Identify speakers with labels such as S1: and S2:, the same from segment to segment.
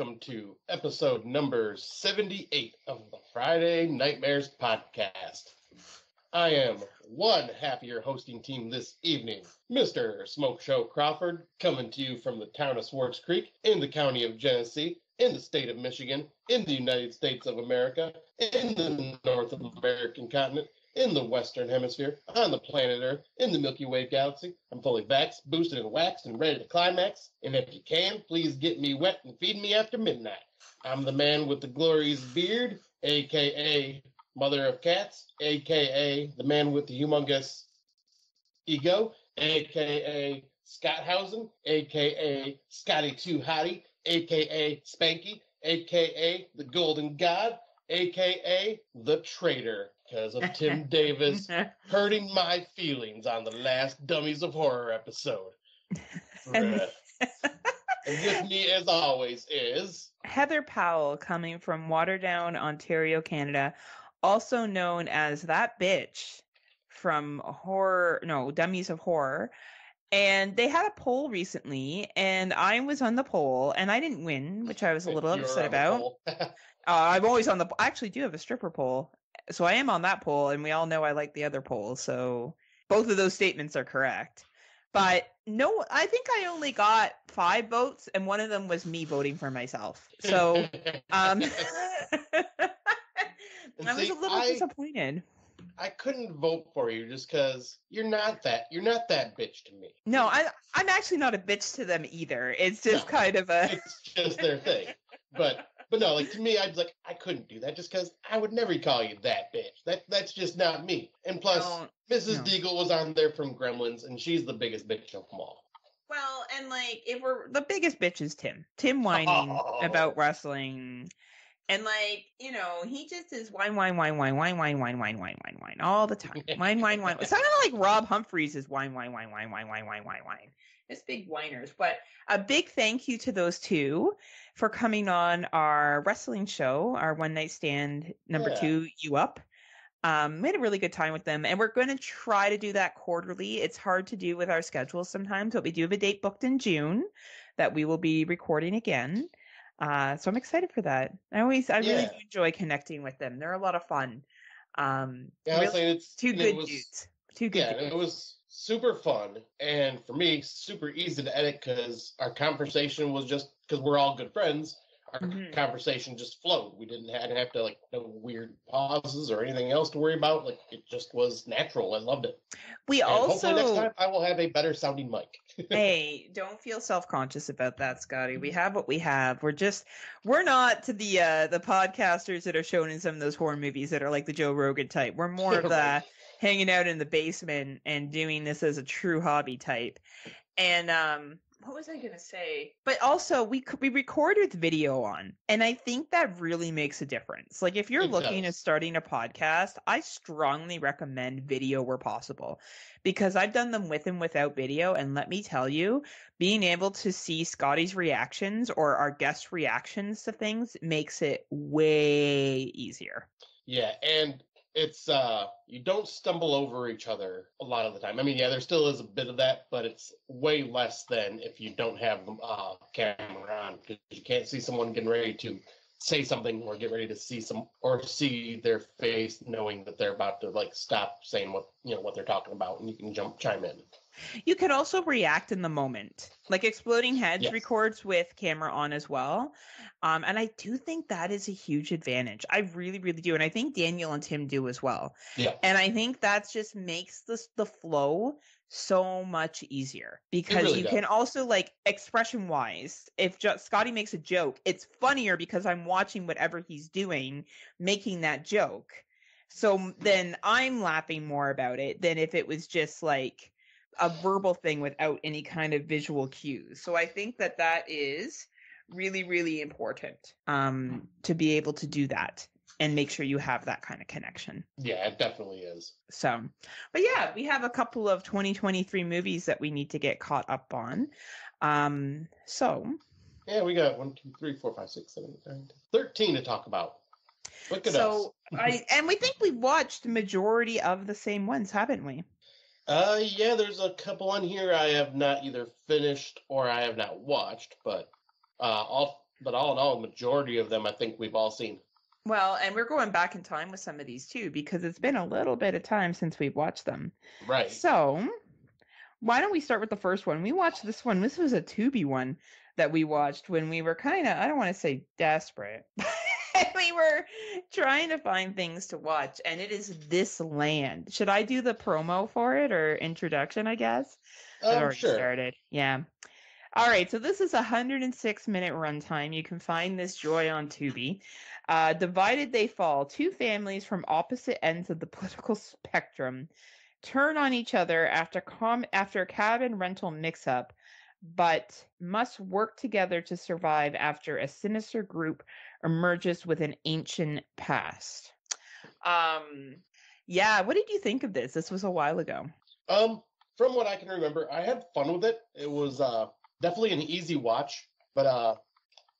S1: Welcome to episode number 78 of the Friday Nightmares podcast. I am one half of your hosting team this evening, Mr. Smoke Show Crawford, coming to you from the town of Swartz Creek in the county of Genesee, in the state of Michigan, in the United States of America, in the North of the American continent, in the Western Hemisphere, on the planet Earth, in the Milky Way galaxy. I'm fully vaxxed, boosted, and waxed, and ready to climax. And if you can, please get me wet and feed me after midnight. I'm the man with the glorious beard, aka Mother of Cats, aka the man with the humongous ego, aka Scott Hausen, aka Scotty Too Hottie, aka Spanky, aka the Golden God, aka the Traitor, because of Tim Davis hurting my feelings on the last Dummies of Horror episode. And with me, as always, is
S2: Heather Powell coming from Waterdown, Ontario, Canada, also known as that bitch from horror, no, Dummies of Horror. And they had a poll recently, and I was on the poll, and I didn't win, which I was a little upset about. Uh, I'm always on the. I actually do have a stripper poll, so I am on that poll, and we all know I like the other poll. So both of those statements are correct. But no, I think I only got five votes, and one of them was me voting for myself. So um, I was a little
S1: I-
S2: disappointed.
S1: I couldn't vote for you just because you're not that you're not that bitch to me.
S2: No, I, I'm actually not a bitch to them either. It's just
S1: No.
S2: kind of a.
S1: It's just their thing. But but no, like to me, I was like, I couldn't do that just because I would never call you that bitch. That that's just not me. And plus, Mrs.
S2: no.
S1: Deagle was on there from Gremlins, and she's the biggest bitch of them all.
S2: Well, and like if we're the biggest bitch is Tim. Tim whining
S1: Oh.
S2: about wrestling. And like, you know, he just is whine, whine, whine, whine, whine, whine, whine, whine, whine, whine, whine, all the time. Whine, whine, whine. It's kind of like Rob Humphreys is whine, whine, whine, whine, whine, whine, whine, whine. It's big whiners. But a big thank you to those two for coming on our wrestling show, our one night stand number
S1: Yeah.
S2: two, You Up. Um, we had a really good time with them, and we're going to try to do that quarterly. It's hard to do with our schedules sometimes, but we do have a date booked in June that we will be recording again. Uh, so I'm excited for that. I always, I really do enjoy connecting with them. They're a lot of fun. Um,
S1: Yeah,
S2: really- two good
S1: was-
S2: dudes. Two good
S1: Yeah,
S2: dudes.
S1: it was super fun, and for me, super easy to edit because our conversation was just because we're all good friends. Our
S2: Mhm.
S1: conversation just flowed. We didn't have, have to like no weird pauses or anything else to worry about. Like it just was natural. I loved it.
S2: We
S1: And hopefully next time I will have a better sounding mic.
S2: hey, don't feel self-conscious about that, Scotty. We have what we have. We're just we're not to the uh the podcasters that are shown in some of those horror movies that are like the Joe Rogan type. We're more of the. Hanging out in the basement and doing this as a true hobby type. And um what was I going to say? But also we we record with video on. And I think that really makes a difference. Like if you're
S1: It
S2: looking
S1: does.
S2: at starting a podcast, I strongly recommend video where possible because I've done them with and without video and let me tell you, being able to see Scotty's reactions or our guest reactions to things makes it way easier.
S1: Yeah, and it's uh you don't stumble over each other a lot of the time. I mean, yeah, there still is a bit of that, but it's way less than if you don't have the uh, camera on because you can't see someone getting ready to say something or get ready to see some or see their face knowing that they're about to like stop saying what you know what they're talking about and you can jump chime in.
S2: You can also react in the moment. Like Exploding Heads
S1: Yes.
S2: records with camera on as well. Um, and I do think that is a huge advantage. I really, really do. And I think Daniel and Tim do as well.
S1: Yeah.
S2: And I think that just makes this the flow so much easier because
S1: really
S2: you
S1: does.
S2: can also like expression wise if scotty makes a joke it's funnier because i'm watching whatever he's doing making that joke so then i'm laughing more about it than if it was just like a verbal thing without any kind of visual cues so i think that that is really really important um to be able to do that and make sure you have that kind of connection
S1: Yeah, it definitely is.
S2: so, but yeah, we have a couple of 2023 movies that we need to get caught up on. Um, so
S1: Yeah, we got one, two, three, four, five, six, seven, eight, nine, ten, thirteen to talk about. Look at us.
S2: so I and we think we've watched the majority of the same ones, haven't we?
S1: Uh, yeah, there's a couple on here I have not either finished or I have not watched, but uh, all but all in all, majority of them I think we've all seen.
S2: Well, and we're going back in time with some of these too because it's been a little bit of time since we've watched them.
S1: Right.
S2: So, why don't we start with the first one? We watched this one. This was a Tubi one that we watched when we were kind of, I don't want to say desperate. we were trying to find things to watch, and it is This Land. Should I do the promo for it or introduction, I guess?
S1: Um, sure.
S2: started. Yeah. All right, so this is a 106 minute runtime. You can find this joy on Tubi. Uh, divided they fall. Two families from opposite ends of the political spectrum turn on each other after com- after cabin rental mix-up, but must work together to survive after a sinister group emerges with an ancient past. Um, yeah, what did you think of this? This was a while ago.
S1: Um, from what I can remember, I had fun with it. It was uh definitely an easy watch, but uh,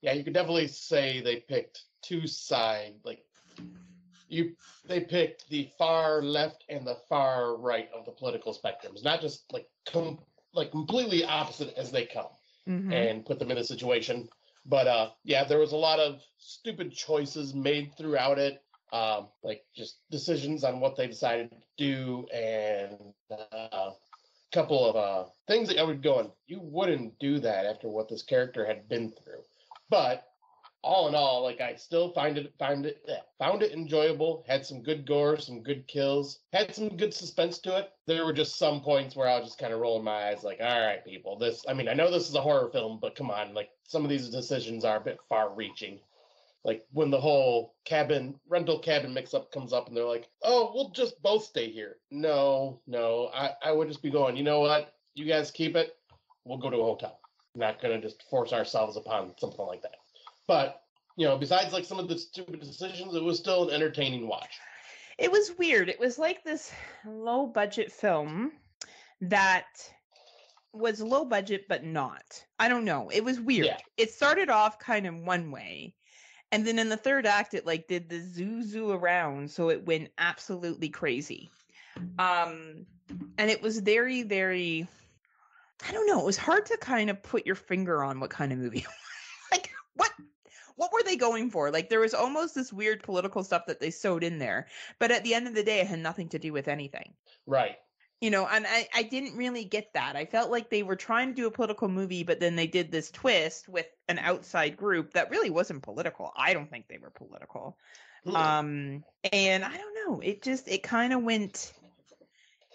S1: yeah, you could definitely say they picked two side like you they picked the far left and the far right of the political spectrums, not just like com- like completely opposite as they come.
S2: Mhm.
S1: and put them in a situation. But uh, yeah, there was a lot of stupid choices made throughout it, um, like just decisions on what they decided to do, and a couple of uh, things that I would go on. You wouldn't do that after what this character had been through. But all in all, like I still find it find it found it enjoyable. Had some good gore, some good kills, had some good suspense to it. There were just some points where I was just kind of rolling my eyes, like, all right, people, this. I mean, I know this is a horror film, but come on, like some of these decisions are a bit far-reaching. Like when the whole cabin rental cabin mix-up comes up, and they're like, "Oh, we'll just both stay here." No, no, I I would just be going, you know what? You guys keep it. We'll go to a hotel. not gonna just force ourselves upon something like that. But you know, besides like some of the stupid decisions, it was still an entertaining watch.
S2: It was weird. It was like this low budget film that was low budget but not. I don't know. It was weird.
S1: Yeah.
S2: It started off kind of one way. And then in the third act it like did the zoo zoo around so it went absolutely crazy. Um and it was very very I don't know, it was hard to kind of put your finger on what kind of movie. like what what were they going for? Like there was almost this weird political stuff that they sewed in there, but at the end of the day, it had nothing to do with anything.
S1: Right.
S2: You know, and I, I didn't really get that. I felt like they were trying to do a political movie, but then they did this twist with an outside group that really wasn't political. I don't think they were political.
S1: Hmm.
S2: Um, and I don't know. It just it kind of went.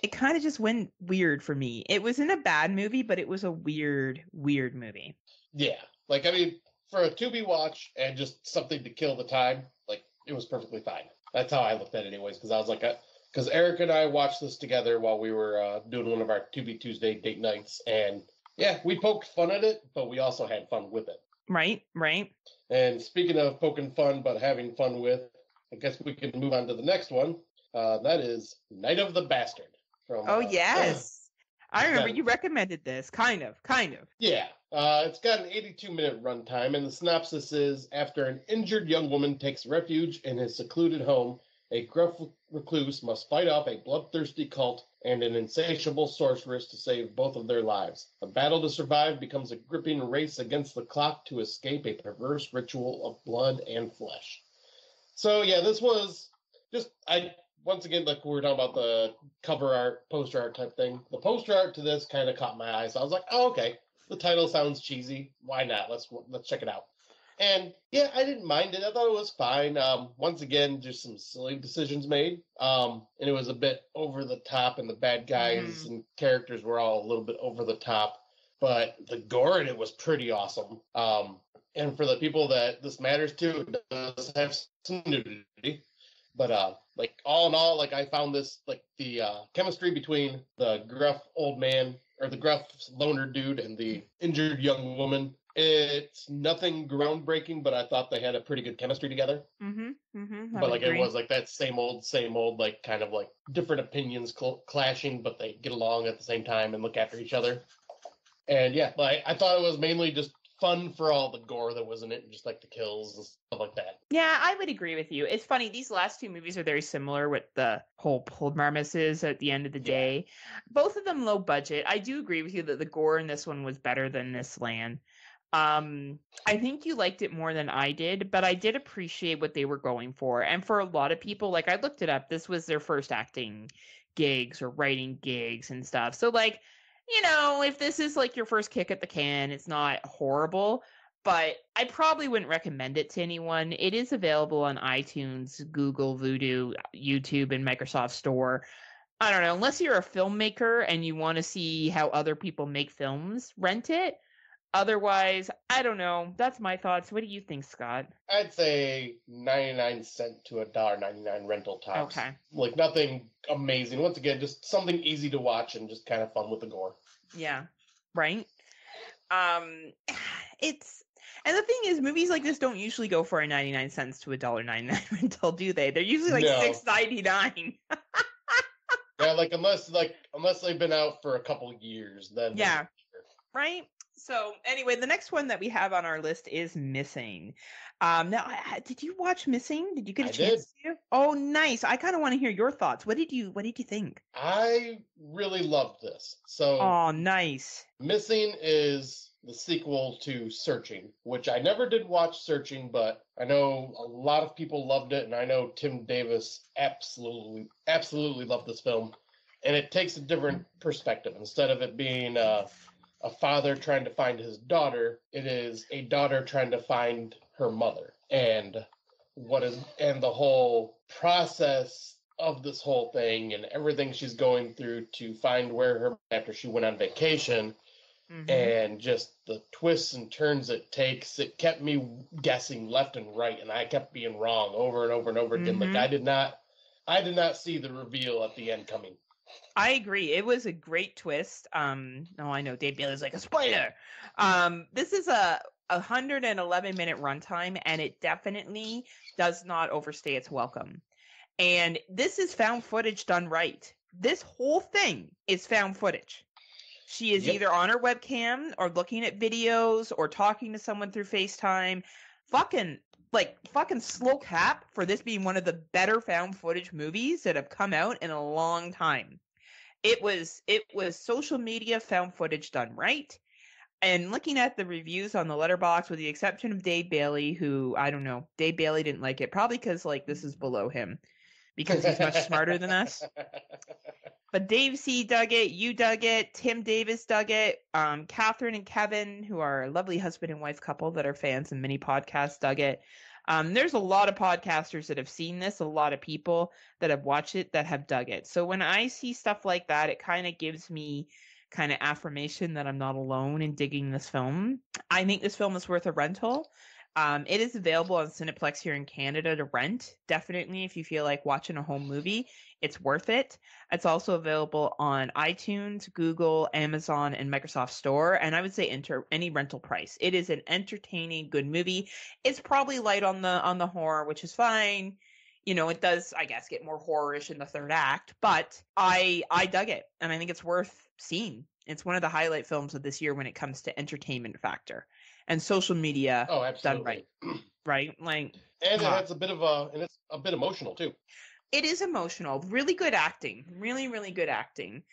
S2: It kind of just went weird for me. It wasn't a bad movie, but it was a weird, weird movie.
S1: yeah. Like I mean, for a Tubi watch and just something to kill the time, like it was perfectly fine. That's how I looked at it, anyways. Because I was like, because Eric and I watched this together while we were uh, doing one of our Tubi Tuesday date nights, and yeah, we poked fun at it, but we also had fun with it.
S2: Right, right.
S1: And speaking of poking fun but having fun with, I guess we can move on to the next one. Uh, that is Night of the Bastard. From,
S2: Oh
S1: uh,
S2: yes, I remember you recommended this. Kind of, kind of.
S1: Yeah, uh, it's got an 82 minute runtime, and the synopsis is after an injured young woman takes refuge in his secluded home, a gruff recluse must fight off a bloodthirsty cult and an insatiable sorceress to save both of their lives. The battle to survive becomes a gripping race against the clock to escape a perverse ritual of blood and flesh. So, yeah, this was just, I once again, like we were talking about the cover art, poster art type thing. The poster art to this kind of caught my eye, so I was like, oh, okay the title sounds cheesy. Why not? Let's let's check it out. And yeah, I didn't mind it. I thought it was fine. Um, once again, just some silly decisions made. Um, and it was a bit over the top, and the bad guys and characters were all a little bit over the top. But the gore in it was pretty awesome. Um, and for the people that this matters to, it does have some nudity. But uh, like all in all, like I found this like the uh, chemistry between the gruff old man or the gruff loner dude and the injured young woman. It's nothing groundbreaking, but I thought they had a pretty good chemistry together.
S2: Mm-hmm. Mm-hmm.
S1: but like it was like that same old, same old, like kind of like different opinions cl- clashing, but they get along at the same time and look after each other. And yeah, like I thought it was mainly just fun for all the gore that was in it, and just like the kills and stuff like that.
S2: Yeah, I would agree with you. It's funny; these last two movies are very similar with the whole premise at the end of the
S1: Yeah.
S2: day. Both of them low budget. I do agree with you that the gore in this one was better than this land. Um, I think you liked it more than I did, but I did appreciate what they were going for. And for a lot of people, like I looked it up, this was their first acting gigs or writing gigs and stuff. So like, you know, if this is like your first kick at the can, it's not horrible, but I probably wouldn't recommend it to anyone. It is available on iTunes, Google, Vudu, YouTube, and Microsoft Store. I don't know, unless you're a filmmaker and you want to see how other people make films, rent it. Otherwise, I don't know. That's my thoughts. What do you think, Scott?
S1: I'd say 99 cent to a dollar 99 rental tops.
S2: Okay.
S1: Like nothing amazing. Once again, just something easy to watch and just kind of fun with the gore.
S2: Yeah. Right? Um it's and the thing is movies like this don't usually go for a 99 cents to a dollar 99 rental, do they? They're usually like
S1: No.
S2: 6.99.
S1: Yeah, like unless like unless they've been out for a couple years, then
S2: Yeah. Right? So anyway, the next one that we have on our list is Missing. Um, now, did you watch Missing? Did you get a
S1: I
S2: chance to? Oh, nice! I kind of want to hear your thoughts. What did you What did you think?
S1: I really loved this. So
S2: Oh, nice.
S1: Missing is the sequel to Searching, which I never did watch Searching, but I know a lot of people loved it, and I know Tim Davis absolutely, absolutely loved this film. And it takes a different perspective. Instead of it being uh, a father trying to find his daughter, it is a daughter trying to find her mother. And what is and the whole process of this whole thing and everything she's going through to find where her after she went on vacation
S2: Mhm.
S1: and just the twists and turns it takes it kept me guessing left and right and i kept being wrong over and over and over again
S2: Mhm.
S1: like i did not i did not see the reveal at the end coming
S2: I agree. It was a great twist. Um, oh, I know Dave Bailey's like a spoiler. Um, this is a 111 minute runtime, and it definitely does not overstay its welcome. And this is found footage done right. This whole thing is found footage. She is
S1: Yep.
S2: either on her webcam or looking at videos or talking to someone through FaceTime. Fucking like fucking slow cap for this being one of the better found footage movies that have come out in a long time. It was it was social media found footage done right. And looking at the reviews on the Letterboxd, with the exception of Dave Bailey, who I don't know, Dave Bailey didn't like it, probably because like this is below him, because he's much smarter than us. But Dave C dug it, you dug it, Tim Davis dug it, um, Catherine and Kevin, who are a lovely husband and wife couple that are fans of many podcasts, dug it. Um, there's a lot of podcasters that have seen this, a lot of people that have watched it that have dug it. So when I see stuff like that, it kind of gives me kind of affirmation that I'm not alone in digging this film. I think this film is worth a rental. Um, it is available on Cineplex here in Canada to rent. Definitely, if you feel like watching a home movie, it's worth it. It's also available on iTunes, Google, Amazon, and Microsoft Store. And I would say enter any rental price. It is an entertaining, good movie. It's probably light on the on the horror, which is fine. You know, it does, I guess, get more horrorish in the third act, but I I dug it, and I think it's worth seeing. It's one of the highlight films of this year when it comes to entertainment factor and social media,
S1: oh absolutely
S2: right. right? Like
S1: and it
S2: Huh.
S1: has a bit of a and it's a bit emotional too.
S2: It is emotional. Really good acting. Really really good acting.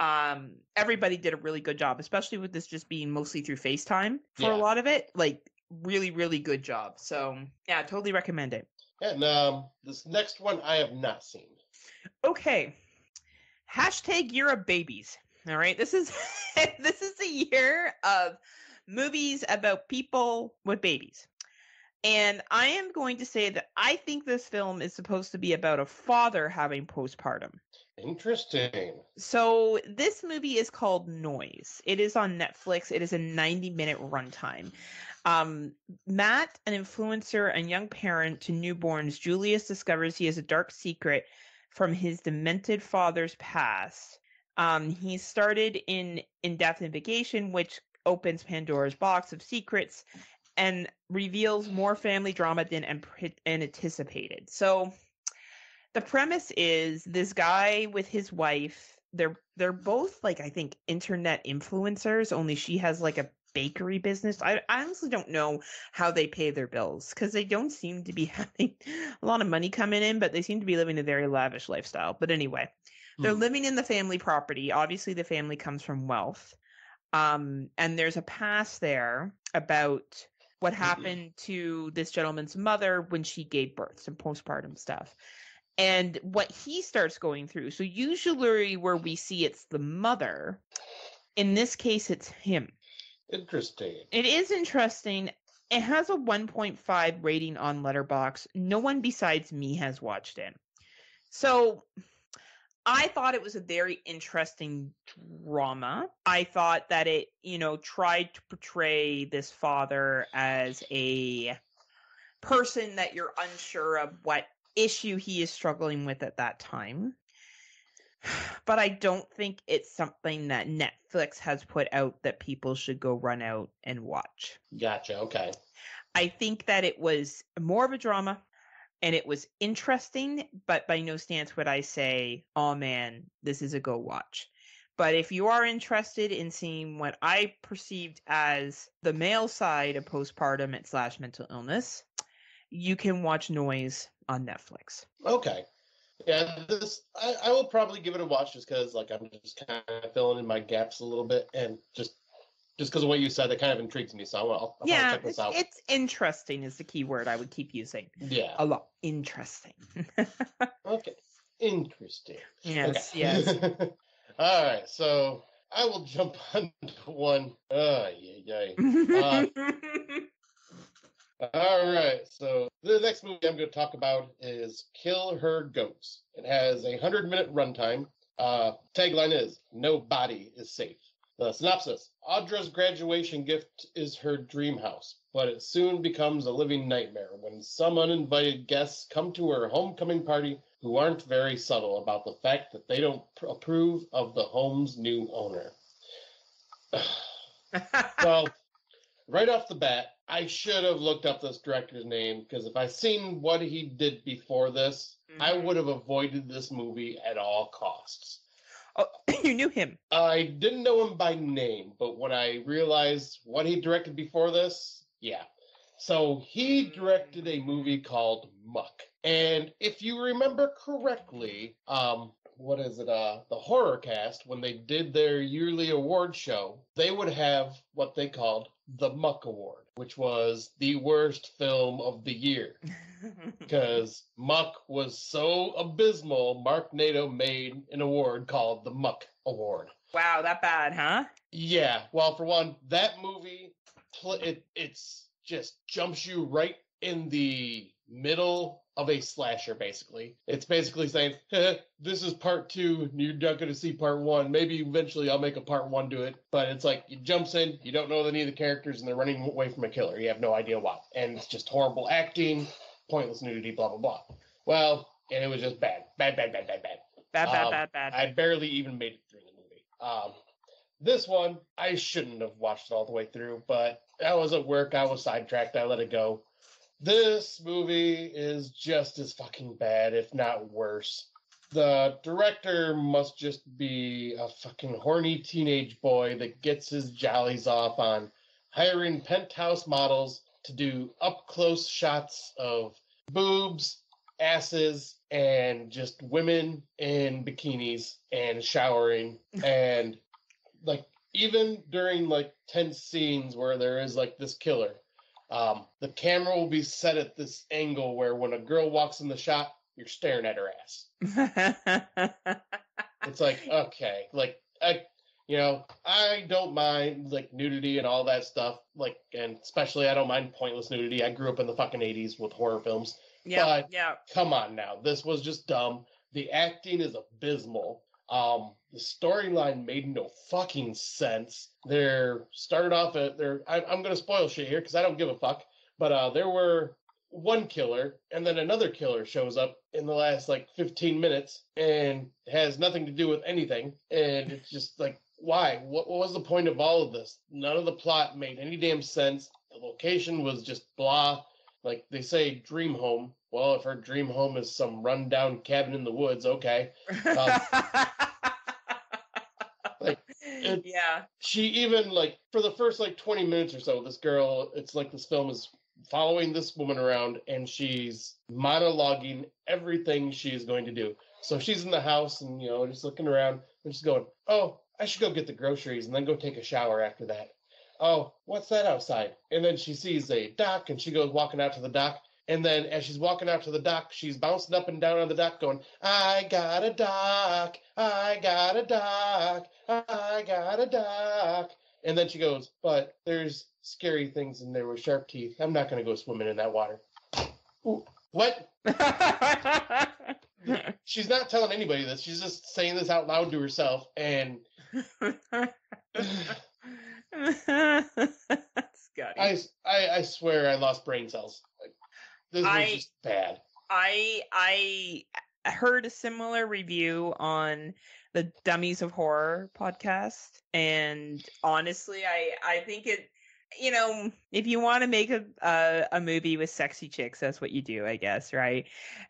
S2: Um everybody did a really good job especially with this just being mostly through facetime for
S1: Yeah.
S2: a lot of it. Like really really good job. So yeah totally recommend it.
S1: And um this next one i have not seen.
S2: Okay. Hashtag year of babies. All right. This is this is a year of movies about people with babies and i am going to say that i think this film is supposed to be about a father having postpartum
S1: interesting
S2: So this movie is called Noise. It is on Netflix. It is a 90 minute runtime. Um, Matt, an influencer and young parent to newborns, Julius discovers he has a dark secret from his demented father's past. Um, he started in Indefinite Vacation, which opens Pandora's box of secrets and reveals more family drama than anticipated. So the premise is this guy with his wife they're they're both like i think internet influencers only she has like a bakery business. I, I honestly don't know how they pay their bills because they don't seem to be having a lot of money coming in, but they seem to be living a very lavish lifestyle. But anyway, they're
S1: Hmm.
S2: living in the family property. Obviously, the family comes from wealth. Um, and there's a pass there about what happened to this gentleman's mother when she gave birth, some postpartum stuff. And what he starts going through. So, usually, where we see it's the mother, in this case, it's him.
S1: Interesting.
S2: It is interesting. It has a 1.5 rating on Letterboxd. No one besides me has watched it. So I thought it was a very interesting drama. I thought that it, you know, tried to portray this father as a person that you're unsure of what issue he is struggling with at that time. But I don't think it's something that Netflix has put out that people should go run out and watch.
S1: Gotcha. Okay.
S2: I think that it was more of a drama and it was interesting, but by no stance would I say, oh man, this is a go watch. But if you are interested in seeing what I perceived as the male side of postpartum and slash mental illness, you can watch Noise on Netflix.
S1: Okay. Yeah, this I, I will probably give it a watch just because like I'm just kind of filling in my gaps a little bit and just just because of what you said, that kind of intrigues me. So I'll, I'll
S2: yeah,
S1: check this
S2: it's,
S1: out.
S2: it's interesting is the key word I would keep using.
S1: yeah.
S2: A lot. Interesting.
S1: Okay. Interesting.
S2: yes,
S1: Okay.
S2: yes.
S1: All right. So I will jump on to one. Oh, yeah, yeah. All right. So the next movie I'm going to talk about is Kill Her Goats. It has a 100 minute runtime. Uh, tagline is No Body is Safe. The synopsis Audra's graduation gift is her dream house, but it soon becomes a living nightmare when some uninvited guests come to her homecoming party who aren't very subtle about the fact that they don't pr- approve of the home's new owner. well, right off the bat, I should have looked up this director's name because if I seen what he did before this, I
S2: Mhm.
S1: would have avoided this movie at all costs.
S2: Oh, you knew him.
S1: I didn't know him by name, but when I realized what he directed before this, yeah. So he directed a movie called Muck. And if you remember correctly, um, what is it? Uh, the horror cast, when they did their yearly award show, they would have what they called the Muck Award, which was the worst film of the year because Muck was so abysmal. Mark Nato made an award called the Muck Award.
S2: wow, that bad, huh?
S1: Yeah, well, for one, that movie, it it's just jumps you right in the middle of a slasher. Basically, it's basically saying, "This is part two. and You're not going to see part one. Maybe eventually I'll make a part one to it." But it's like it jumps in. You don't know any of the characters, and they're running away from a killer. You have no idea why, and it's just horrible acting, pointless nudity, blah blah blah. Well, and it was just bad, bad, bad, bad, bad, bad.
S2: Bad, bad,
S1: Um,
S2: bad, bad.
S1: I barely even made it through the movie. Um, this one, I shouldn't have watched it all the way through, but I was at work, I was sidetracked, I let it go. This movie is just as fucking bad, if not worse. The director must just be a fucking horny teenage boy that gets his jollies off on hiring penthouse models to do up close shots of boobs, asses, and just women in bikinis and showering. and like, even during like tense scenes where there is like this killer, um, the camera will be set at this angle where when a girl walks in the shot, you're staring at her ass. It's like, okay, like I you know, I don't mind like nudity and all that stuff. Like and especially I don't mind pointless nudity. I grew up in the fucking eighties with horror films.
S2: yeah,
S1: but-
S2: yeah.
S1: Come on now. This was just dumb. The acting is abysmal. Um the storyline made no fucking sense. They're started off at they're I, I'm gonna spoil shit here because I don't give a fuck. But uh there were one killer and then another killer shows up in the last like 15 minutes and has nothing to do with anything. And it's just like why? What, what was the point of all of this? None of the plot made any damn sense. The location was just blah. Like they say dream home. Well if her dream home is some rundown cabin in the woods okay. Um, like,
S2: yeah.
S1: she even like for the first like 20 minutes or so this girl it's like this film is following this woman around and she's monologuing everything she is going to do. So she's in the house and you know just looking around and she's going oh i should go get the groceries and then go take a shower after that. Oh what's that outside? And then she sees a dock and she goes walking out to the dock and then as she's walking out to the dock she's bouncing up and down on the dock going i got a dock i got a dock i got a dock and then she goes, but there's scary things in there with sharp teeth. I'm not going to go swimming in that water. Ooh, What? She's not telling anybody this. She's just saying this out loud to herself. And
S2: Scotty.
S1: I, I, I swear I lost brain cells. This was
S2: I-
S1: just bad.
S2: I I heard a similar review on the Dummies of Horror podcast, and honestly, I I think it. You know, if you want to make a, a a movie with sexy chicks, that's what you do, I guess, right?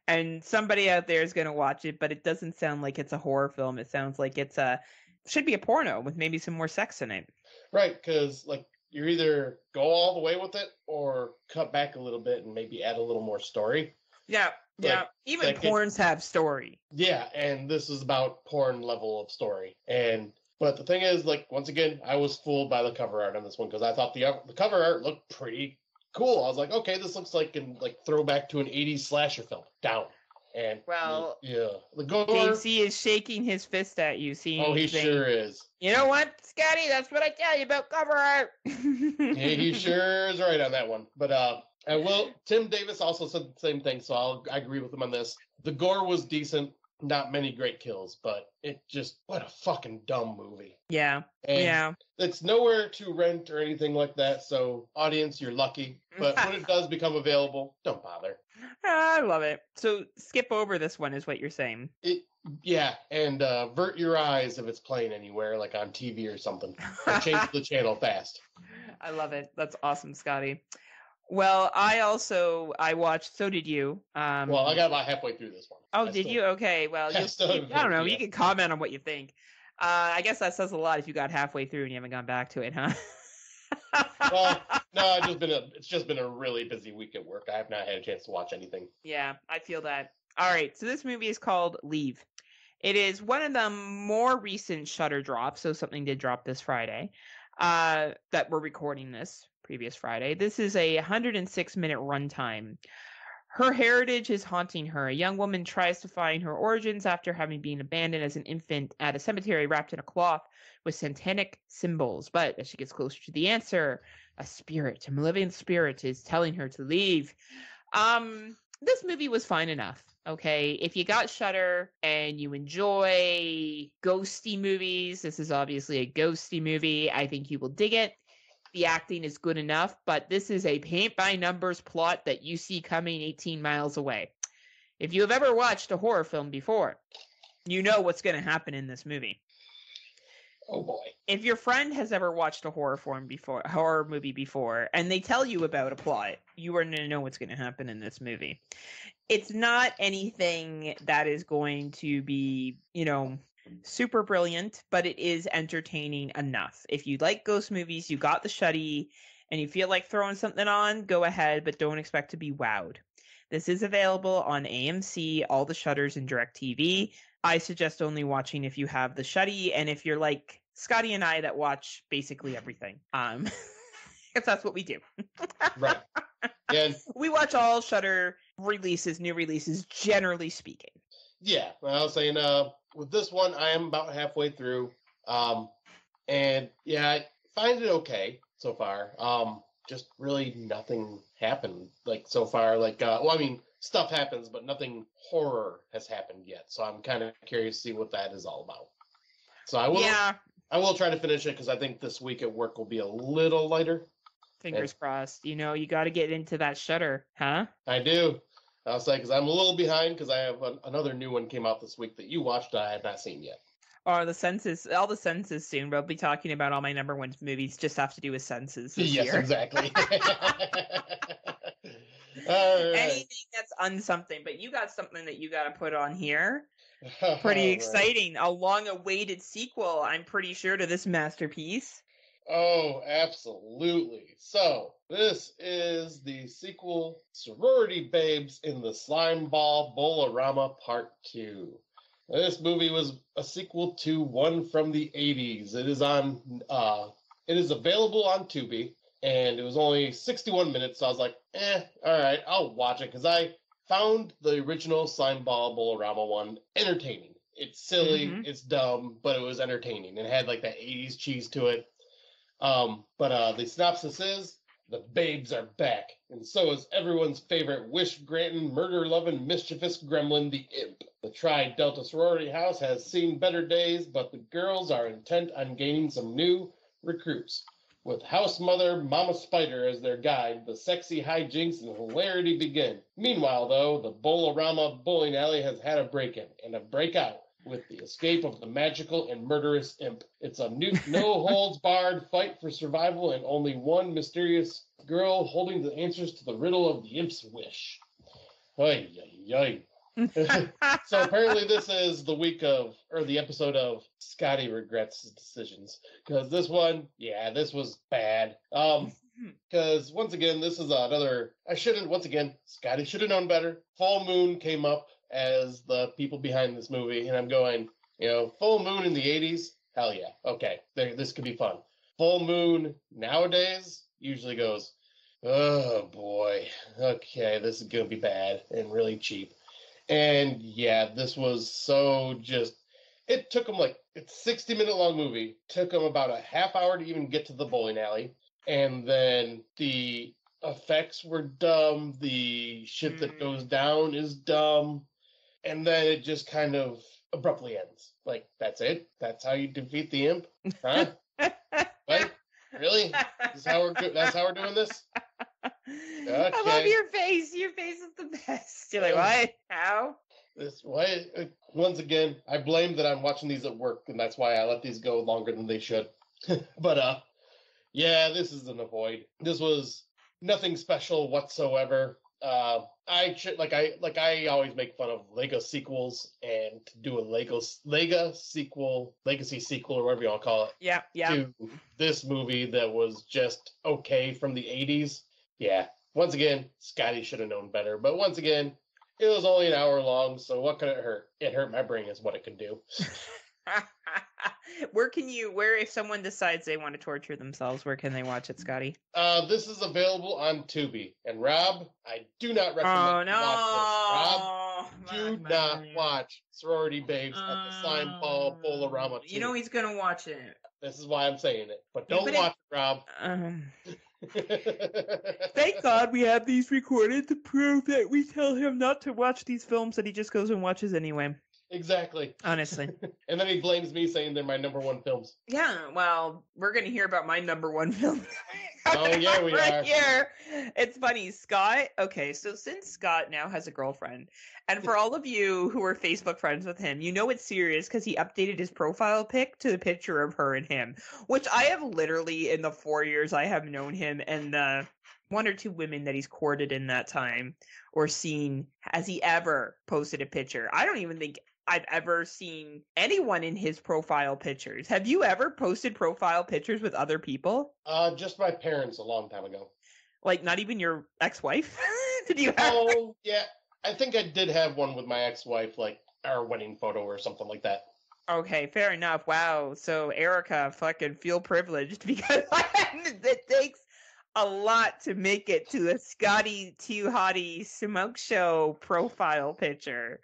S2: And somebody out there is going to watch it, but it doesn't sound like it's a horror film. It sounds like it's a should be a porno with maybe some more sex in it.
S1: Right, because like you either go all the way with it or cut back a little bit and maybe add a little more story.
S2: Yeah,
S1: Like,
S2: yeah. Even
S1: it-
S2: porns have story.
S1: Yeah, and this is about porn level of story. And but the thing is, like once again, I was fooled by the cover art on this one because I thought the uh, the cover art looked pretty cool. I was like, okay, this looks like an like throwback to an '80s slasher film. Down. And
S2: Well,
S1: yeah, the gore.
S2: Dave C is shaking his fist at you, seeing.
S1: Oh, he sure is.
S2: You know what, Scotty? That's what I tell you about cover art.
S1: Yeah, he sure is right on that one. But uh, I will. Tim Davis also said the same thing, so I'll I agree with him on this. The gore was decent. Not many great kills, but it just what a fucking dumb movie.
S2: Yeah,
S1: And
S2: yeah.
S1: it's nowhere to rent or anything like that. So, audience, you're lucky. But when it does become available, don't bother.
S2: I love it. So skip over this one, is what you're saying.
S1: It, yeah, and uh, avert your eyes if it's playing anywhere, like on TV or something. Or change the channel fast.
S2: I love it. That's awesome, Scotty. Well, I also I watched. So did you? Um,
S1: Well, I got about halfway through this one.
S2: Oh,
S1: I
S2: did
S1: still-
S2: you? Okay. Well,
S1: I
S2: you, I don't know. You can comment on what you think. Uh, I guess that says a lot if you got halfway through and you haven't gone back to it, huh?
S1: Well, No, it's just been a it's just been a really busy week at work. I have not had a chance to watch anything.
S2: Yeah, I feel that. All right, so this movie is called Leave. It is one of the more recent Shudder drops, so something did drop this Friday. Uh, that we're recording this previous Friday. This is a 106 minute runtime. Her heritage is haunting her. A young woman tries to find her origins after having been abandoned as an infant at a cemetery wrapped in a cloth with satanic symbols. But as she gets closer to the answer, a spirit, a malevolent spirit, is telling her to leave. Um, this movie was fine enough. Okay, if you got Shudder and you enjoy ghosty movies, this is obviously a ghosty movie. I think you will dig it. The acting is good enough, but this is a paint by numbers plot that you see coming 18 miles away. If you have ever watched a horror film before, you know what's going to happen in this movie
S1: Oh boy.
S2: if your friend has ever watched a horror form before horror movie before and they tell you about a plot you are going to know what's going to happen in this movie it's not anything that is going to be you know super brilliant but it is entertaining enough if you like ghost movies you got the shuddy and you feel like throwing something on go ahead but don't expect to be wowed this is available on amc all the shutters and direct tv I suggest only watching if you have the Shuddy and if you're like Scotty and I that watch basically everything. Um, if that's what we do.
S1: Right. And
S2: We watch all Shudder releases, new releases, generally speaking.
S1: yeah, I was saying uh with this one I am about halfway through. Um and yeah, I find it okay so far. Um just really nothing happened like so far like uh well I mean stuff happens but nothing horror has happened yet. So I'm kind of curious to see what that is all about. So I will
S2: yeah,
S1: I will try to finish it cuz I think this week at work will be a little lighter.
S2: fingers crossed. You know, you got to get into that Shudder, huh?
S1: I do. I'll say because I'm a little behind because I have an, another new one came out this week that you watched that I have not seen yet.
S2: Or the census, all the census soon. We'll be talking about all my number one movies just have to do with census this
S1: yes,
S2: year.
S1: exactly. Right.
S2: Anything that's on something, but you got something that you got to put on here. Pretty
S1: All right.
S2: exciting. A long awaited sequel, I'm pretty sure, to this masterpiece.
S1: Oh, absolutely. So, this is the sequel Sorority Babes in the Slime Ball Bowl-O-Rama Part 2. This movie was a sequel to one from the 80s. It is on uh it is available on Tubi and it was only 61 minutes. So I was like, "Eh, all right, I'll watch it cuz I found the original Slime Ball Bowl-O-Rama one entertaining. It's silly,
S2: Mhm.
S1: it's dumb, but it was entertaining. It had like that 80s cheese to it. Um, but uh, the synopsis is the babes are back, and so is everyone's favorite wish granting, murder loving, mischievous gremlin, the imp. The Tri Delta sorority house has seen better days, but the girls are intent on gaining some new recruits. With house mother Mama Spider as their guide, the sexy hijinks and hilarity begin. Meanwhile, though, the Bowl-O-Rama bowling alley has had a break in and a breakout with the escape of the magical and murderous imp. It's a new, no holds barred fight for survival, and only one mysterious girl holding the answers to the riddle of the imp's wish. Ay, ay, ay. so apparently, this is the week of, or the episode of Scotty regrets his decisions because this one, yeah, this was bad. Um, because once again, this is another. I shouldn't. Once again, Scotty should have known better. Full Moon came up as the people behind this movie, and I'm going, you know, Full Moon in the '80s, hell yeah, okay, there, this could be fun. Full Moon nowadays usually goes, oh boy, okay, this is gonna be bad and really cheap. And yeah, this was so just. It took them like it's a 60 minute long movie. Took them about a half hour to even get to the bowling alley and then the effects were dumb the shit that
S2: Mm.
S1: goes down is dumb and then it just kind of abruptly ends. Like that's it? That's how you defeat the imp? Huh? What? Really? This is how we're do- that's how we're doing this?
S2: I love your face. Your face is the best. You're like, what? How?
S1: this why uh, once again i blame that i'm watching these at work and that's why i let these go longer than they should. But uh yeah this is an avoid. This was nothing special whatsoever uh i should like i like i always make fun of lego sequels and to do a lego lego sequel legacy sequel or whatever y'all call it
S2: Yeah, yeah.
S1: to this movie that was just okay from the 80s yeah. Once again scotty should have known better but once again it was only an hour long so what could it hurt? It hurt my brain is what it could do
S2: where can you? Where if someone decides they want to torture themselves, where can they watch it, Scotty?
S1: uh this is available on tubi and rob i do not recommend
S2: Oh no!
S1: watch this rob do not watch sorority babes at the Slimeball
S2: Uh,
S1: Bowl-O-Rama
S2: You know he's gonna watch it.
S1: this is why i'm saying it but don't
S2: but it-
S1: watch it rob
S2: Um, thank God we have these recorded to prove that we tell him not to watch these films that he just goes and watches anyway.
S1: Exactly
S2: Honestly.
S1: and then he blames me saying they're my number one films
S2: Yeah, well, we're gonna hear about my number one film.
S1: Oh, yeah, we
S2: right
S1: are.
S2: Here. It's funny, Scott. Okay, so since Scott now has a girlfriend, and for all of you who are Facebook friends with him, you know it's serious because he updated his profile pic to the picture of her and him, which I have literally in the four years I have known him and the one or two women that he's courted in that time or seen has he ever posted a picture. I don't even think I've ever seen anyone in his profile pictures. Have you ever posted profile pictures with other people?
S1: uh just my parents a long time ago
S2: Like not even your ex-wife? Did you have
S1: Oh, yeah. I think I did have one with my ex-wife, like our wedding photo or something like that.
S2: Okay, fair enough. Wow. So Erica fucking feel privileged because it takes a lot to make it to a Scotty Too Hottie smoke show profile picture.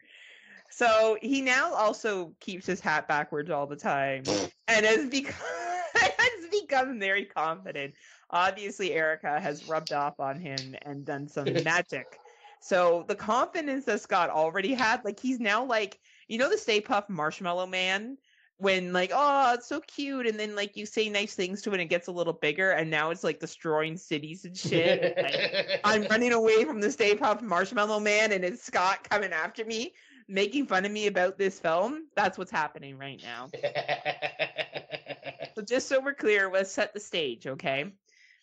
S2: So he now also keeps his hat backwards all the time and has become has become very confident. Obviously, Erica has rubbed off on him and done some magic. So the confidence that Scott already had, like he's now like, you know, the Stay Puft Marshmallow Man, when like, oh, it's so cute, and then like you say nice things to it, and it gets a little bigger, and now it's like destroying cities and shit. Like, I'm running away from the Stay Puft Marshmallow Man, and it's Scott coming after me, making fun of me about this film. That's what's happening right now. So just so we're clear, let's set the stage, okay?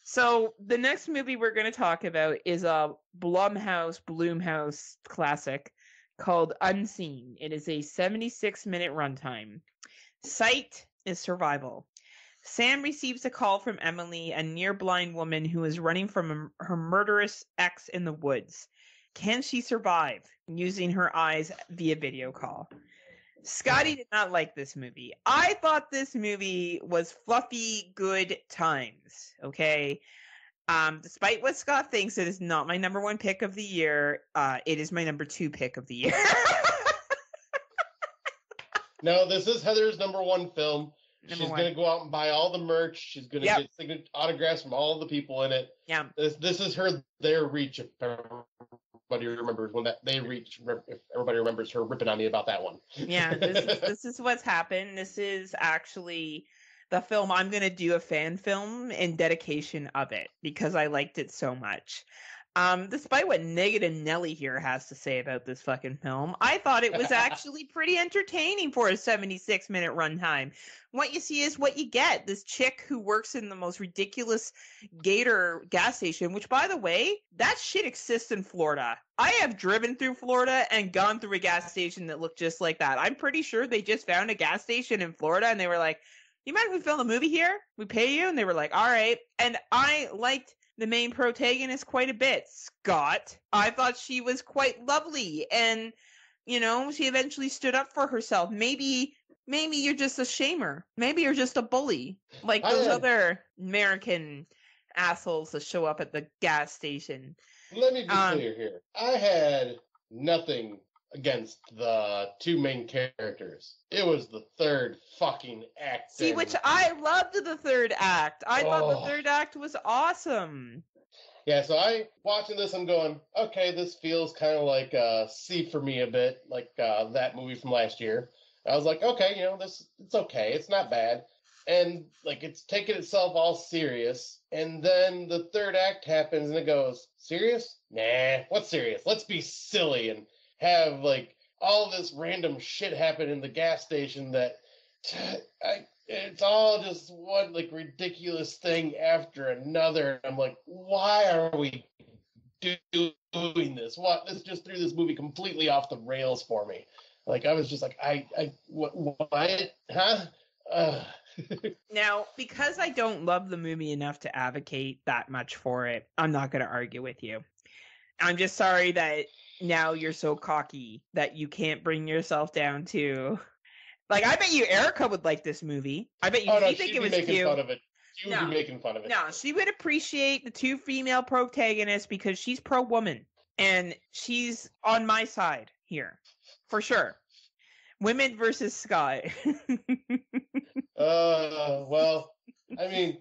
S2: So the next movie we're going to talk about is a Blumhouse Bloomhouse classic called Unseen. It is a 76 minute runtime. Sight is survival. Sam receives a call from Emily, a near blind woman who is running from her murderous ex in the woods. Can she survive using her eyes via video call? Scotty did not like this movie. I thought this movie was fluffy, good times. Okay. Um, despite what Scott thinks, it is not my number one pick of the year. Uh, it is my number two pick of the year.
S1: No, this is Heather's number one film.
S2: Number
S1: She's gonna go out and buy all the merch. She's gonna
S2: Yep.
S1: get signature autographs from all the people in it.
S2: Yeah.
S1: This this is her their reach. If everybody remembers when that they reach, if everybody remembers her ripping on me about that one.
S2: yeah, this is this is what's happened. This is actually the film I'm gonna do a fan film in dedication of it because I liked it so much. Um, despite what negative Nelly here has to say about this fucking film, I thought it was actually pretty entertaining for a 76 minute runtime. What you see is what you get. This chick who works in the most ridiculous Gator gas station, which by the way, that shit exists in Florida. I have driven through Florida and gone through a gas station that looked just like that. I'm pretty sure they just found a gas station in Florida and they were like, You mind if we film a movie here? We pay you? And they were like, All right. And I liked the main protagonist quite a bit, Scott. I thought she was quite lovely and you know, she eventually stood up for herself. Maybe maybe you're just a shamer. Maybe you're just a bully. Like those other American assholes that show up at the gas station.
S1: Let me be
S2: Um,
S1: clear here. I had nothing against the two main characters. It was the third fucking act.
S2: See, which I loved the third act. I thought
S1: Oh.
S2: the third act was awesome.
S1: Yeah, so I watching this, I'm going, okay, this feels kind of like uh, See for Me a bit, like uh, that movie from last year. I was like, okay, you know, this it's okay, it's not bad, and like it's taking itself all serious. And then the third act happens, and it goes, serious? Nah, what's serious? Let's be silly and have like all this random shit happen in the gas station that I it's all just one like ridiculous thing after another. I'm like, why are we doing this? What this just threw this movie completely off the rails for me. Like I was just like, I, I, what, what, huh? Uh,
S2: Now, because I don't love the movie enough to advocate that much for it, I'm not going to argue with you. I'm just sorry that now you're so cocky that you can't bring yourself down to. Like, I bet you Erica would like this movie. I bet you
S1: oh no,
S2: think it was
S1: making
S2: cute.
S1: fun of it. She would
S2: No.
S1: be making fun of it.
S2: No, she would appreciate the two female protagonists because she's pro woman and she's on my side here for sure. Women versus Sky.
S1: Uh, well, I mean,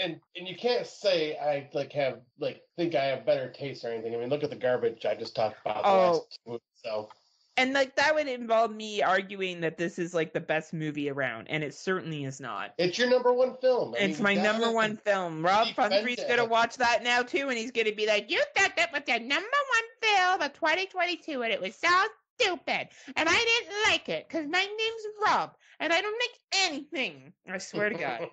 S1: and and you can't say I like have like think I have better taste or anything. I mean, look at the garbage I just talked about. the
S2: Oh.
S1: last two, so
S2: and like that would involve me arguing that this is like the best movie around, and it certainly is not.
S1: it's your number one film. I
S2: It's
S1: mean,
S2: my number one film. Rob
S1: it.
S2: gonna watch that now too, and he's gonna be like, "You thought that was the number one film of 2022, and it was so stupid, and I didn't like it because my name's Rob, and I don't like anything." I swear to God,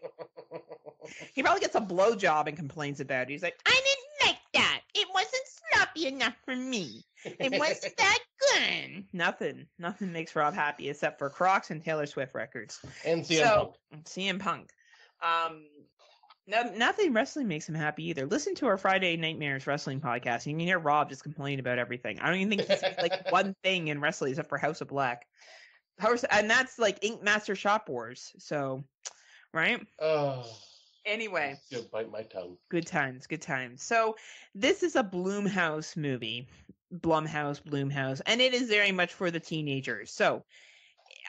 S2: he probably gets a blowjob and complains about it. He's like, "I didn't like that. It wasn't sloppy enough for me. It wasn't that good." Nothing, nothing makes Rob happy except for Crocs and Taylor Swift records.
S1: and CM
S2: So-
S1: Punk.
S2: CM Punk. Um, no, nothing wrestling makes him happy either. Listen to our Friday Nightmares wrestling podcast, and you can hear Rob just complain about everything. I don't even think he's like one thing in wrestling except for House of Black. House, and that's like Ink Master Shop Wars. So, right?
S1: Oh,
S2: Anyway,
S1: still bite my tongue.
S2: good times, good times. So, this is a Bloomhouse movie. Blumhouse, Bloomhouse, and it is very much for the teenagers. So,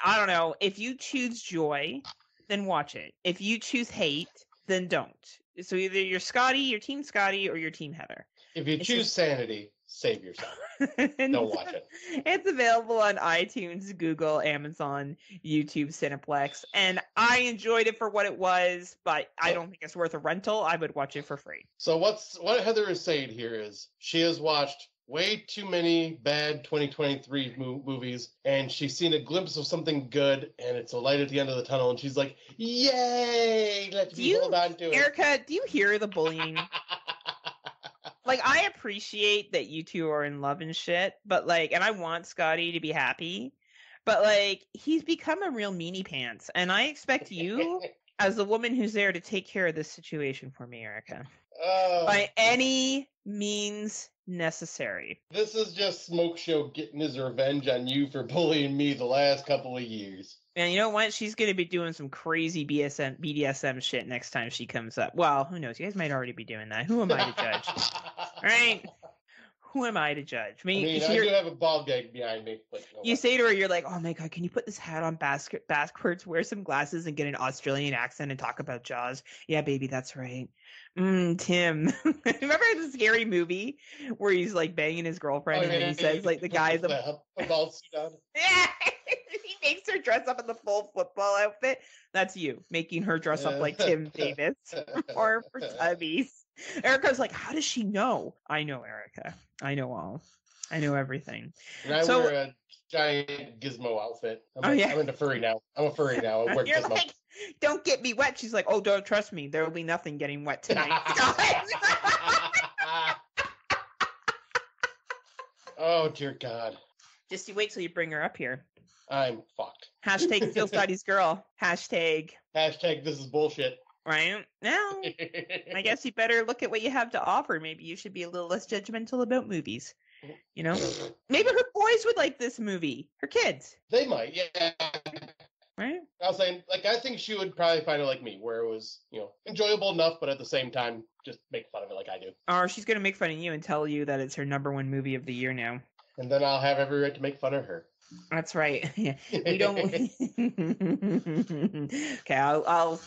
S2: I don't know. If you choose joy, then watch it. If you choose hate, then don't. So either you're Scotty, your team Scotty, or your team Heather.
S1: If you
S2: It's
S1: choose
S2: just-
S1: sanity, save yourself. Don't watch it.
S2: It's available on iTunes, Google, Amazon, YouTube, Cineplex, and I enjoyed it for what it was, but I don't think it's worth a rental. I would watch it for free.
S1: So what's what Heather is saying here is she has watched way too many bad 2023 mo- movies, and she's seen a glimpse of something good, and it's a light at the end of the tunnel, and she's like, "Yay! Let
S2: Do you-
S1: hold on to it."
S2: Erica, do you hear the bullying? like I appreciate that you two are in love and shit, but like, and I want Scotty to be happy, but like, he's become a real meanie pants, and I expect you, as the woman who's there, to take care of this situation for me, Erica,
S1: Oh,
S2: by any means necessary.
S1: this is just Smokeshow getting his revenge on you for bullying me the last couple of years.
S2: And you know what? She's gonna be doing some crazy BSM BDSM shit next time she comes up. Well, who knows? You guys might already be doing that. Who am I to judge? right? Who am I to judge? I
S1: I
S2: mean,
S1: I do have a ball gag behind me. But you
S2: you
S1: what?
S2: say to her, you're like, "Oh my god, can you put this hat on basket backwards, wear some glasses, and get an Australian accent and talk about Jaws?" Yeah, baby, that's right. Mm, Tim, remember the scary movie where he's like banging his girlfriend,
S1: Oh,
S2: and then
S1: yeah,
S2: he says like the guy's a,
S1: the ball suit on.
S2: yeah, he makes her dress up in the full football outfit. That's you making her dress up like Tim Davis or for Tubbies. Erica's like, how does she know? I know Erica. I know all. I know everything.
S1: And I
S2: So-
S1: wear a giant gizmo outfit. I'm,
S2: Oh,
S1: a-
S2: yeah.
S1: I'm into furry now. I'm a furry now. I wear
S2: You're
S1: gizmo.
S2: like, don't get me wet. She's like, oh, don't trust me. There will be nothing getting wet tonight.
S1: Oh dear God,
S2: Just you wait till you bring her up here.
S1: I'm fucked.
S2: Hashtag Steal Scotty's girl. Hashtag
S1: Hashtag this is bullshit.
S2: right now. I guess you better look at what you have to offer. Maybe you should be a little less judgmental about movies. You know, maybe her boys would like this movie. Her kids,
S1: they might, yeah.
S2: right?
S1: I was saying, like, I think she would probably find it like me, where it was, you know, enjoyable enough, but at the same time, just make fun of it like I do.
S2: Or she's gonna make fun of you and tell you that it's her number one movie of the year now.
S1: And then I'll have every right to make fun of her.
S2: That's right. Yeah, we don't. okay, I'll, I'll,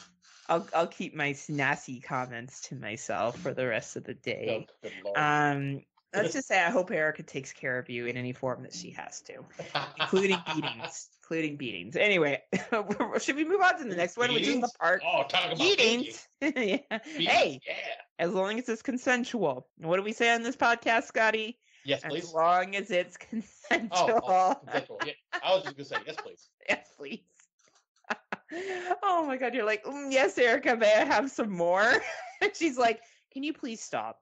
S2: I'll, I'll keep my nasty comments to myself for the rest of the
S1: Oh,
S2: day.
S1: good lord.
S2: Um, let's just say I hope Erica takes care of you in any form that she has to. including beatings. Including beatings. Anyway, should we move on to the next one, which is the part
S1: Oh, talk about
S2: beatings? yeah.
S1: Beatings,
S2: Hey,
S1: Yeah.
S2: as long as it's consensual. What do we say on this podcast, Scotty?
S1: Yes, please.
S2: As long as it's
S1: Oh,
S2: consensual.
S1: oh, consensual. Yeah. I was just gonna say yes, please.
S2: yes, please. oh my god, you're like, "Mm, yes, Erica, may I have some more? and she's like, can you please stop?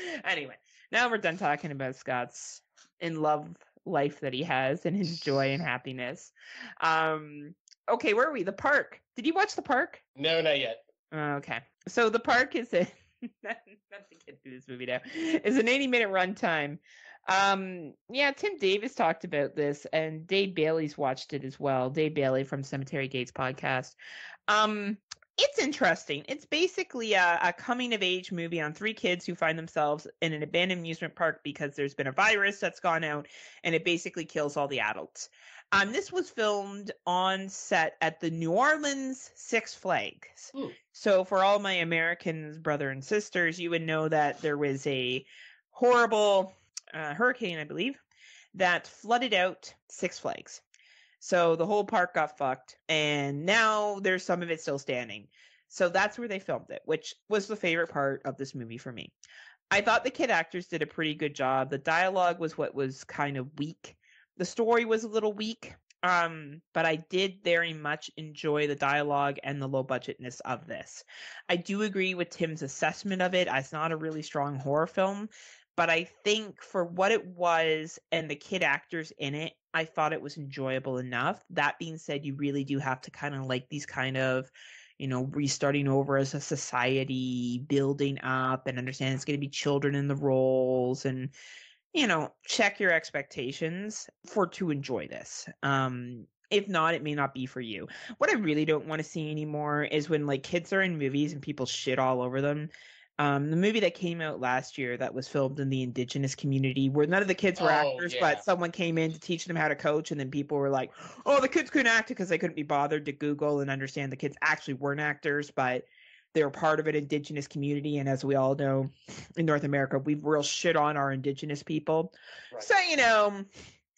S2: anyway, now we're done talking about Scott's in love life that he has and his joy and happiness. Um, okay, where are we? The park. Did you watch the park?
S1: no, not yet.
S2: Okay, so the park is a not, to get through this movie now is an 80 minute runtime. Um, yeah, Tim Davis talked about this, and Dave Bailey's watched it as well. Dave Bailey from Cemetery Gates podcast. Um, it's interesting. It's basically a, a coming of age movie on three kids who find themselves in an abandoned amusement park because there's been a virus that's gone out and it basically kills all the adults. Um, this was filmed on set at the New Orleans Six Flags.
S1: Hmm.
S2: So, for all my Americans, brother and sisters, you would know that there was a horrible uh, hurricane, I believe, that flooded out Six Flags. So the whole park got fucked, and now there's some of it still standing. So that's where they filmed it, which was the favorite part of this movie for me. I thought the kid actors did a pretty good job. The dialogue was what was kind of weak. The story was a little weak. Um, but I did very much enjoy the dialogue and the low budgetness of this. I do agree with Tim's assessment of it. It's not a really strong horror film, but I think for what it was and the kid actors in it, I thought it was enjoyable enough. That being said, you really do have to kind of like these kind of, you know, restarting over as a society, building up and understand it's going to be children in the roles and, you know, check your expectations for to enjoy this. Um, if not, it may not be for you. What I really don't want to see anymore is when like kids are in movies and people shit all over them. Um, the movie that came out last year that was filmed in the indigenous community, where none of the kids were
S1: Oh,
S2: actors,
S1: yeah.
S2: but someone came in to teach them how to coach, and then people were like, "Oh, the kids couldn't act because they couldn't be bothered to Google and understand the kids actually weren't actors, but they were part of an indigenous community." And as we all know, in North America, we've real shit on our indigenous people.
S1: Right.
S2: So you know,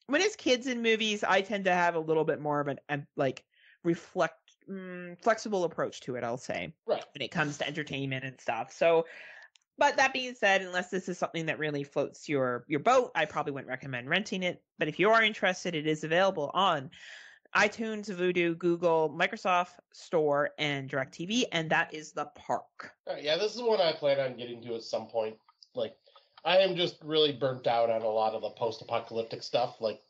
S2: when it's kids in movies, I tend to have a little bit more of an, an like reflect mm, flexible approach to it. I'll say
S1: Right.
S2: when it comes to entertainment and stuff. So, but that being said, unless this is something that really floats your your boat, I probably wouldn't recommend renting it. But if you are interested, it is available on iTunes, Vudu, Google, Microsoft Store, and DirecTV, and that is The Park.
S1: Right, yeah, this is one I plan on getting to at some point. Like, I am just really burnt out on a lot of the post-apocalyptic stuff. Like,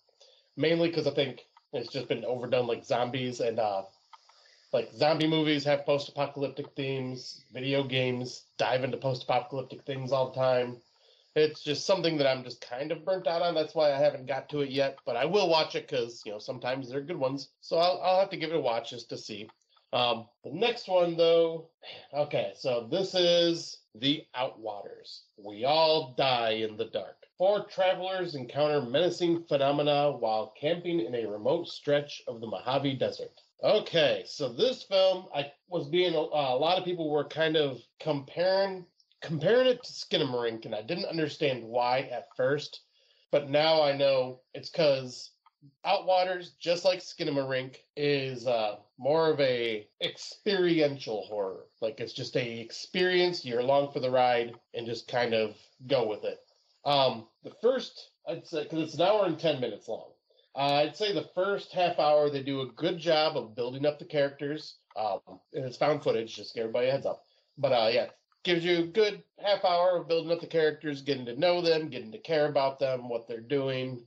S1: mainly because I think it's just been overdone, like zombies and uh, like zombie movies have post-apocalyptic themes. Video games dive into post-apocalyptic things all the time. It's just something that I'm just kind of burnt out on. That's why I haven't got to it yet. But I will watch it because you know sometimes they're good ones. So I'll I'll have to give it a watch just to see. Um, the next one though, okay, so this is the Outwaters. We all die in the dark. Four travelers encounter menacing phenomena while camping in a remote stretch of the Mojave Desert. Okay, so this film, I was being uh, a lot of people were kind of comparing comparing it to Skinamarink, and I didn't understand why at first, but now I know it's because Outwaters, just like Skinamarink, is uh, more of a experiential horror. Like it's just a experience. You're along for the ride and just kind of go with it. Um, the first, I'd say, because it's an hour and ten minutes long. Uh, I'd say the first half hour they do a good job of building up the characters. Um, and it's found footage, just give everybody a heads up. But uh, yeah, gives you a good half hour of building up the characters, getting to know them, getting to care about them, what they're doing,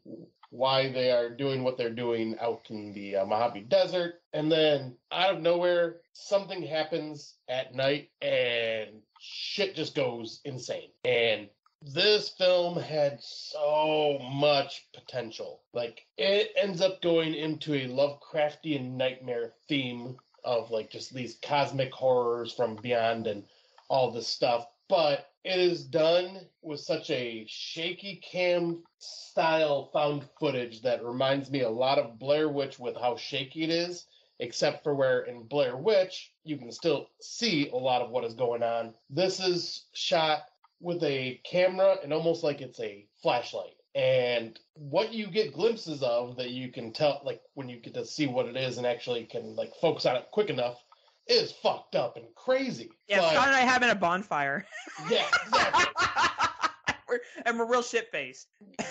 S1: why they are doing what they're doing out in the uh, Mojave Desert. And then out of nowhere, something happens at night and shit just goes insane. And this film had so much potential. Like it ends up going into a Lovecraftian nightmare theme of like just these cosmic horrors from beyond and all this stuff. But it is done with such a shaky cam style found footage that reminds me a lot of Blair Witch with how shaky it is, except for where in Blair Witch you can still see a lot of what is going on. This is shot with a camera and almost like it's a flashlight. And what you get glimpses of that you can tell, like when you get to see what it is and actually can like focus on it quick enough, is fucked up and crazy.
S2: Yeah,
S1: But-
S2: Scott and I having a bonfire.
S1: yeah, exactly.
S2: we're, and we're real shit faced.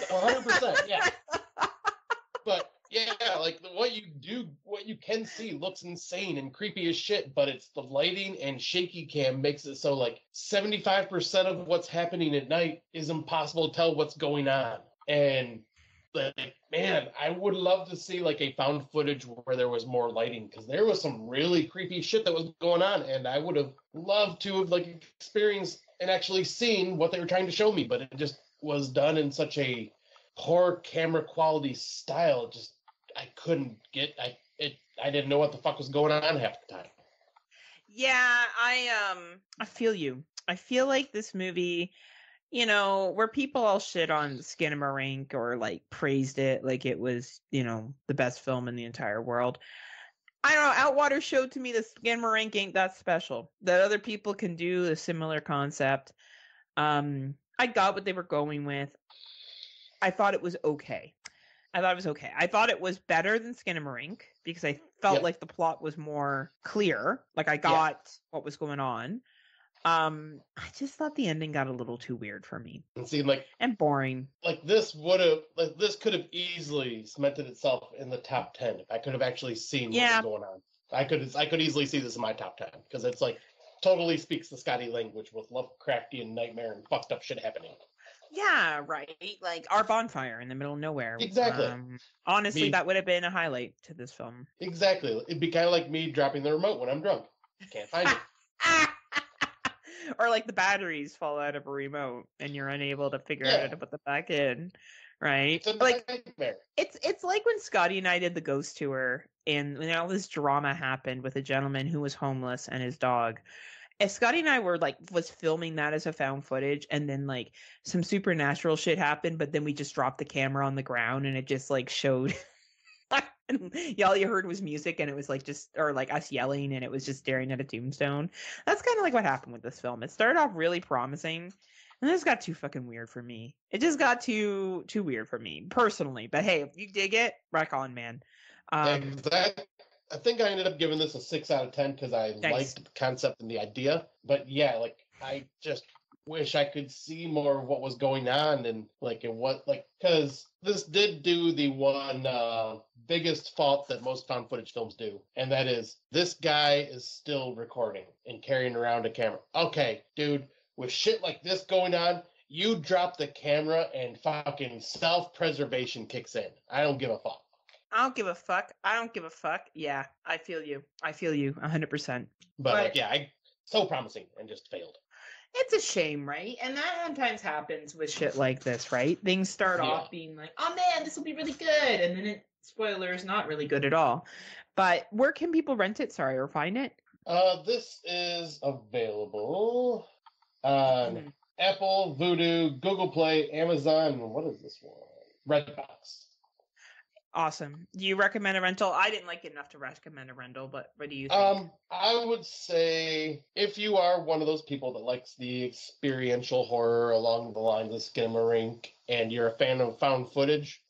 S1: One hundred percent, yeah. Yeah, like what you do, what you can see looks insane and creepy as shit. But it's the lighting and shaky cam makes it so like seventy five percent of what's happening at night is impossible to tell what's going on. And like, man, I would love to see like a found footage where there was more lighting because there was some really creepy shit that was going on, and I would have loved to have like experienced and actually seen what they were trying to show me, but it just was done in such a poor camera quality style. Just I couldn't get I it I didn't know what the fuck was going on half the time.
S2: Yeah, I um I feel you. I feel like this movie, you know, where people all shit on Skinamarink or like praised it like it was, you know, the best film in the entire world. I don't know, Outwater showed to me that Skinamarink ain't that special. That other people can do a similar concept. Um I got what they were going with. I thought it was okay. I thought it was okay. I thought it was better than Skinamarink because I felt
S1: Yep.
S2: like the plot was more clear. Like I got what was going on. Um, I just thought the ending got a little too weird for me
S1: And seeing like
S2: and boring.
S1: like this would have like this could have easily cemented itself in the top ten if I could have actually seen
S2: Yeah.
S1: what was going on. I could I could easily see this in my top ten because it's like totally speaks the Scotty language with Lovecraftian nightmare and fucked up shit happening.
S2: Yeah, right. Like our bonfire in the middle of nowhere.
S1: Exactly.
S2: Um, honestly,
S1: Me-
S2: that would have been a highlight to this film.
S1: Exactly. It'd be kind of like me dropping the remote when I'm drunk. Can't find it.
S2: or like the batteries fall out of a remote and you're unable to figure out how to put them back in. Right?
S1: It's a
S2: like
S1: nightmare.
S2: it's it's like when Scotty and I did the ghost tour and when all this drama happened with a gentleman who was homeless and his dog. Scotty and I were like was filming that as a found footage and then like some supernatural shit happened, but then we just dropped the camera on the ground and it just like showed and yeah, all you heard was music and it was like just or like us yelling and it was just staring at a tombstone. That's kind of like what happened with this film. It started off really promising and just got too fucking weird for me. It just got too too weird for me personally. But hey, if you dig it, rock on, man. Um,
S1: I, I think I ended up giving this a six out of ten because I
S2: Nice.
S1: liked the concept and the idea. But yeah, like I just wish I could see more of what was going on and like it what like because this did do the one uh biggest fault that most found footage films do, and that is this guy is still recording and carrying around a camera. Okay, dude, with shit like this going on, you drop the camera and fucking self preservation kicks in. I don't give a fuck.
S2: I don't give a fuck. I don't give a fuck. Yeah, I feel you. I feel you 100%.
S1: But, like, yeah, I so promising and just failed.
S2: It's a shame, right? And that sometimes happens with shit like this, right? Things start
S1: Yeah.
S2: off being like, "Oh man, this will be really good," and then it spoiler is not really good at all. But where can people rent it? Sorry, or find it?
S1: Uh, this is available on
S2: Mhm.
S1: Apple, Vudu, Google Play, Amazon. What is this one? Redbox.
S2: Awesome. Do you recommend a rental? I didn't like it enough to recommend a rental, but what do you think?
S1: Um, I would say if you are one of those people that likes the experiential horror along the lines of Skinamarink and you're a fan of found footage,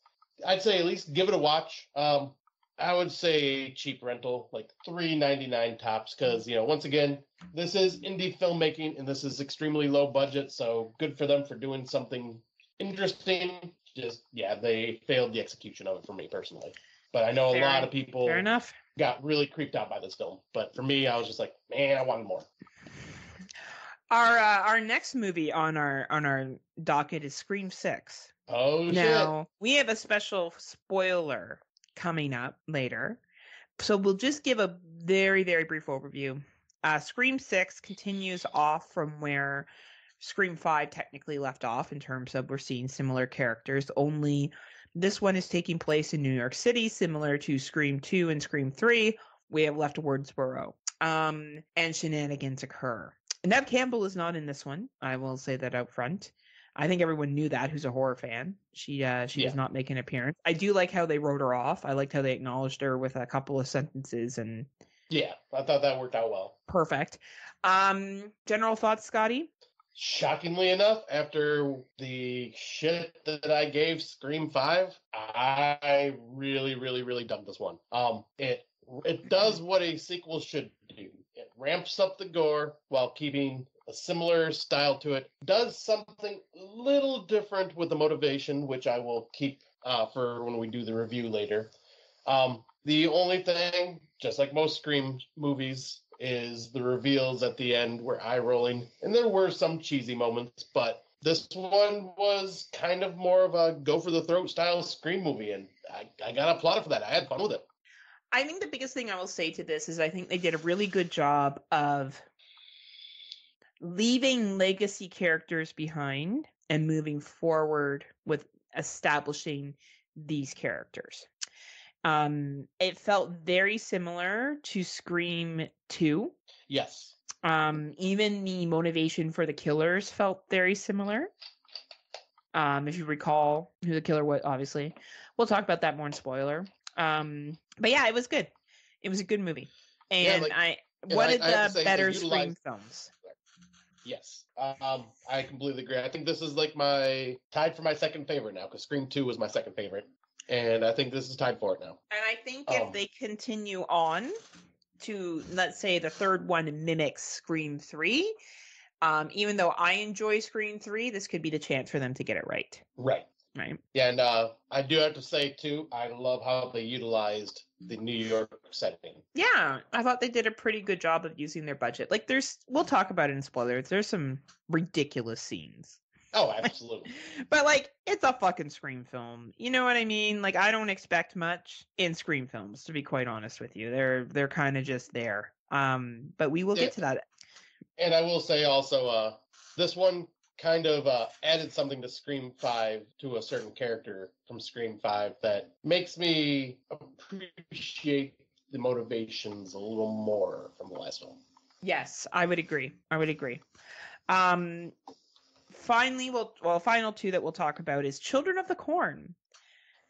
S1: I'd say at least give it a watch. Um, I would say cheap rental, like three ninety nine tops, because you know once again this is indie filmmaking and this is extremely low budget, so good for them for doing something interesting. Just yeah, they failed the execution of it for me personally. But I know a
S2: Fair-
S1: lot of people
S2: Fair enough.
S1: got really creeped out by this film. But for me, I was just like, man, I wanted more.
S2: Our uh, our next movie on our on our docket is Scream Six.
S1: Oh shit!
S2: Now we have a special spoiler coming up later, so we'll just give a very very brief overview. Uh, Scream Six continues off from where Scream Five technically left off in terms of we're seeing similar characters. Only this one is taking place in New York City, similar to Scream Two and Scream Three. We have left Woodsboro, um, and shenanigans occur. Neve Campbell is not in this one. I will say that out front. I think everyone knew that who's a horror fan. She uh she does not make an appearance. I do like how they wrote her off. I liked how they acknowledged her with a couple of sentences and
S1: Yeah, I thought that worked out well.
S2: perfect. Um general thoughts, Scotty?
S1: Shockingly enough, after the shit that I gave Scream Five, I really, really, really dumped this one. Um, it it does what a sequel should do. It ramps up the gore while keeping a similar style to it. Does something a little different with the motivation, which I will keep uh, for when we do the review later. Um, the only thing, just like most Scream movies, is the reveals at the end were eye rolling, and there were some cheesy moments, but this one was kind of more of a go for the throat style Scream movie, and I, I got applauded for that. I had fun with it.
S2: I think the biggest thing I will say to this is I think they did a really good job of leaving legacy characters behind and moving forward with establishing these characters. Um, it felt very similar to Scream 2.
S1: Yes.
S2: Um, even the motivation for the killers felt very similar. Um, if you recall who the killer was, obviously, we'll talk about that more in spoiler. Um, but yeah, it was good. It was a good movie,
S1: Yeah,
S2: and
S1: like-
S2: I one
S1: I-
S2: of the
S1: say,
S2: better
S1: utilized-
S2: Scream films.
S1: Yes. Um, I completely agree. I think this is like my tied for my second favorite now because Scream 2 was my second favorite. And I think this is time for it now.
S2: And I think
S1: Um,
S2: if they continue on to, let's say, the third one mimics Scream 3, um, even though I enjoy Scream 3, this could be the chance for them to get it right.
S1: Right.
S2: Right.
S1: Yeah, and uh, I do have to say too, I love how they utilized the New York setting.
S2: Yeah, I thought they did a pretty good job of using their budget. Like, there's, we'll talk about it in spoilers. There's some ridiculous scenes.
S1: Oh, absolutely.
S2: But like it's a fucking Scream film. You know what I mean? Like I don't expect much in Scream films to be quite honest with you. They're they're kind of just there. Um but we will
S1: Yeah.
S2: get to that.
S1: and I will say also, uh, this one kind of uh, added something to Scream 5 to a certain character from Scream 5 that makes me appreciate the motivations a little more from the last film.
S2: Yes, I would agree. I would agree. Um finally we'll well final two that we'll talk about is Children of the Corn.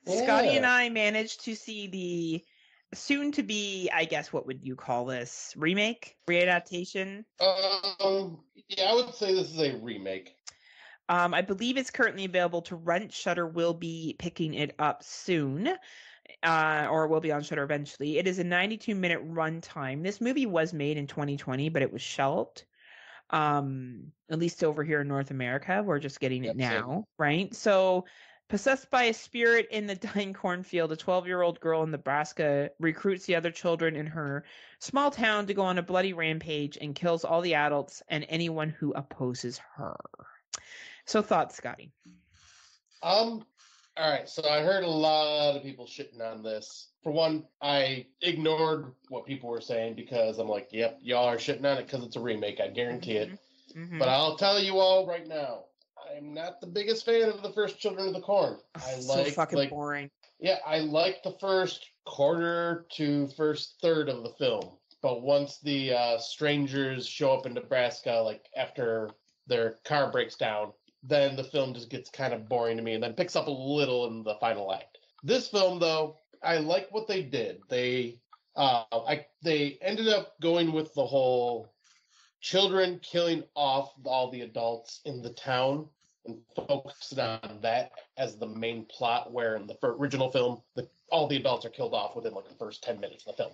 S2: Scotty and I managed to see the soon to be, I guess what would you call this? Remake? Readaptation?
S1: Um, yeah, I would say this is a remake.
S2: Um, I believe it's currently available to rent. Shudder will be picking it up soon, uh, or will be on Shudder eventually. It is a 92 minute runtime. This movie was made in 2020, but it was shelved. Um, at least over here in North America, we're just getting it
S1: Yep, same.
S2: now, right? So Possessed by a spirit in the dying cornfield, a 12 year old girl in Nebraska recruits the other children in her small town to go on a bloody rampage and kills all the adults and anyone who opposes her. So, thoughts, Scotty?
S1: Um, all right. So I heard a lot of people shitting on this. For one, I ignored what people were saying because I'm like, yep, y'all are shitting on it because it's a remake. I guarantee it.
S2: Mhm.
S1: But I'll tell you all right now, I'm not the biggest fan of the first Children of the Corn. I
S2: so
S1: like,
S2: fucking
S1: like,
S2: boring.
S1: yeah, I like the first quarter to first third of the film. But once the uh, strangers show up in Nebraska, like after their car breaks down, then the film just gets kind of boring to me and then picks up a little in the final act. This film, though, I like what they did. They uh, I they ended up going with the whole children killing off all the adults in the town and focusing on that as the main plot. Where in the original film, the, all the adults are killed off within like the first ten minutes of the film,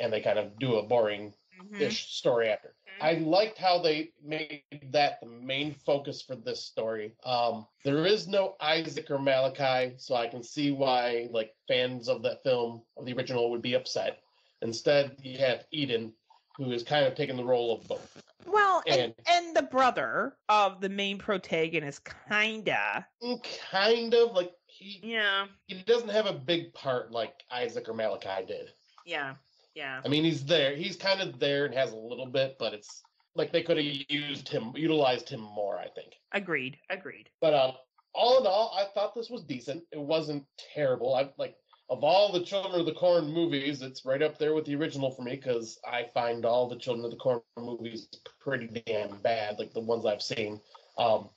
S1: and they kind of do a boring
S2: Mhm.
S1: story after. I liked how they made that the main focus for this story. Um, there is no Isaac or Malachi, so I can see why like fans of that film of the original would be upset. Instead, you have Eden, who is kind of taking the role of both.
S2: Well, and,
S1: And-
S2: and the brother of the main protagonist, kinda.
S1: Mm, Kind of like he
S2: Yeah,
S1: he doesn't have a big part like Isaac or Malachi did.
S2: yeah, yeah.
S1: I mean, he's there. He's kind of there and has a little bit, but it's like they could have used him, utilized him more. I think.
S2: Agreed, agreed.
S1: But um, all in all, I thought this was decent. It wasn't terrible. I like of all the Children of the Corn movies, it's right up there with the original for me because I find all the Children of the Corn movies pretty damn bad, like the ones I've seen. Um,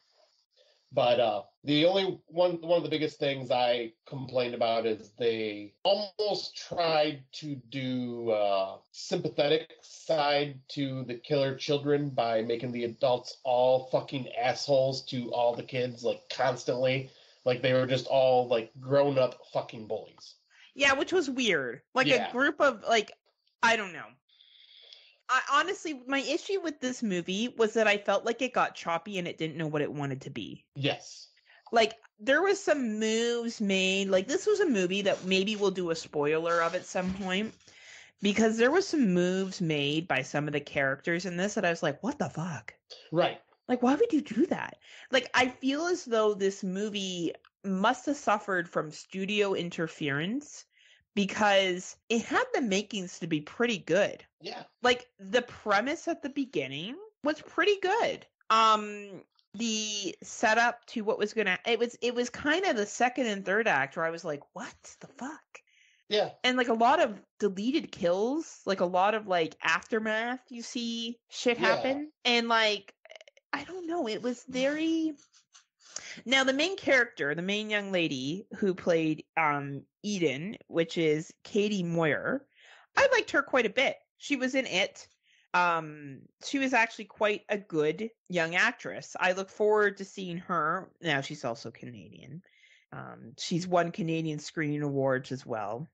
S1: but uh, the only one one of the biggest things I complained about is they almost tried to do uh, sympathetic side to the killer children by making the adults all fucking assholes to all the kids, like constantly, like they were just all like grown up fucking bullies.
S2: Yeah, which was weird. Like
S1: Yeah.
S2: a group of like, I don't know. I honestly, my issue with this movie was that I felt like it got choppy and it didn't know what it wanted to be.
S1: Yes.
S2: like there was some moves made like this was a movie that maybe we'll do a spoiler of at some point because there was some moves made by some of the characters in this that I was like what the fuck
S1: Right.
S2: like why would you do that like I feel as though this movie must have suffered from studio interference because it had the makings to be pretty good
S1: Yeah.
S2: like the premise at the beginning was pretty good um the setup to what was gonna it was it was kind of the second and third act where i was like what the fuck
S1: Yeah.
S2: and like a lot of deleted kills like a lot of like aftermath you see shit
S1: Yeah.
S2: happen and like i don't know it was very now the main character the main young lady who played um eden which is katie moyer. I liked her quite a bit. She was in it. Um she was actually quite a good young actress. I look forward to seeing her. Now she's also canadian. Um she's won canadian screen awards as well.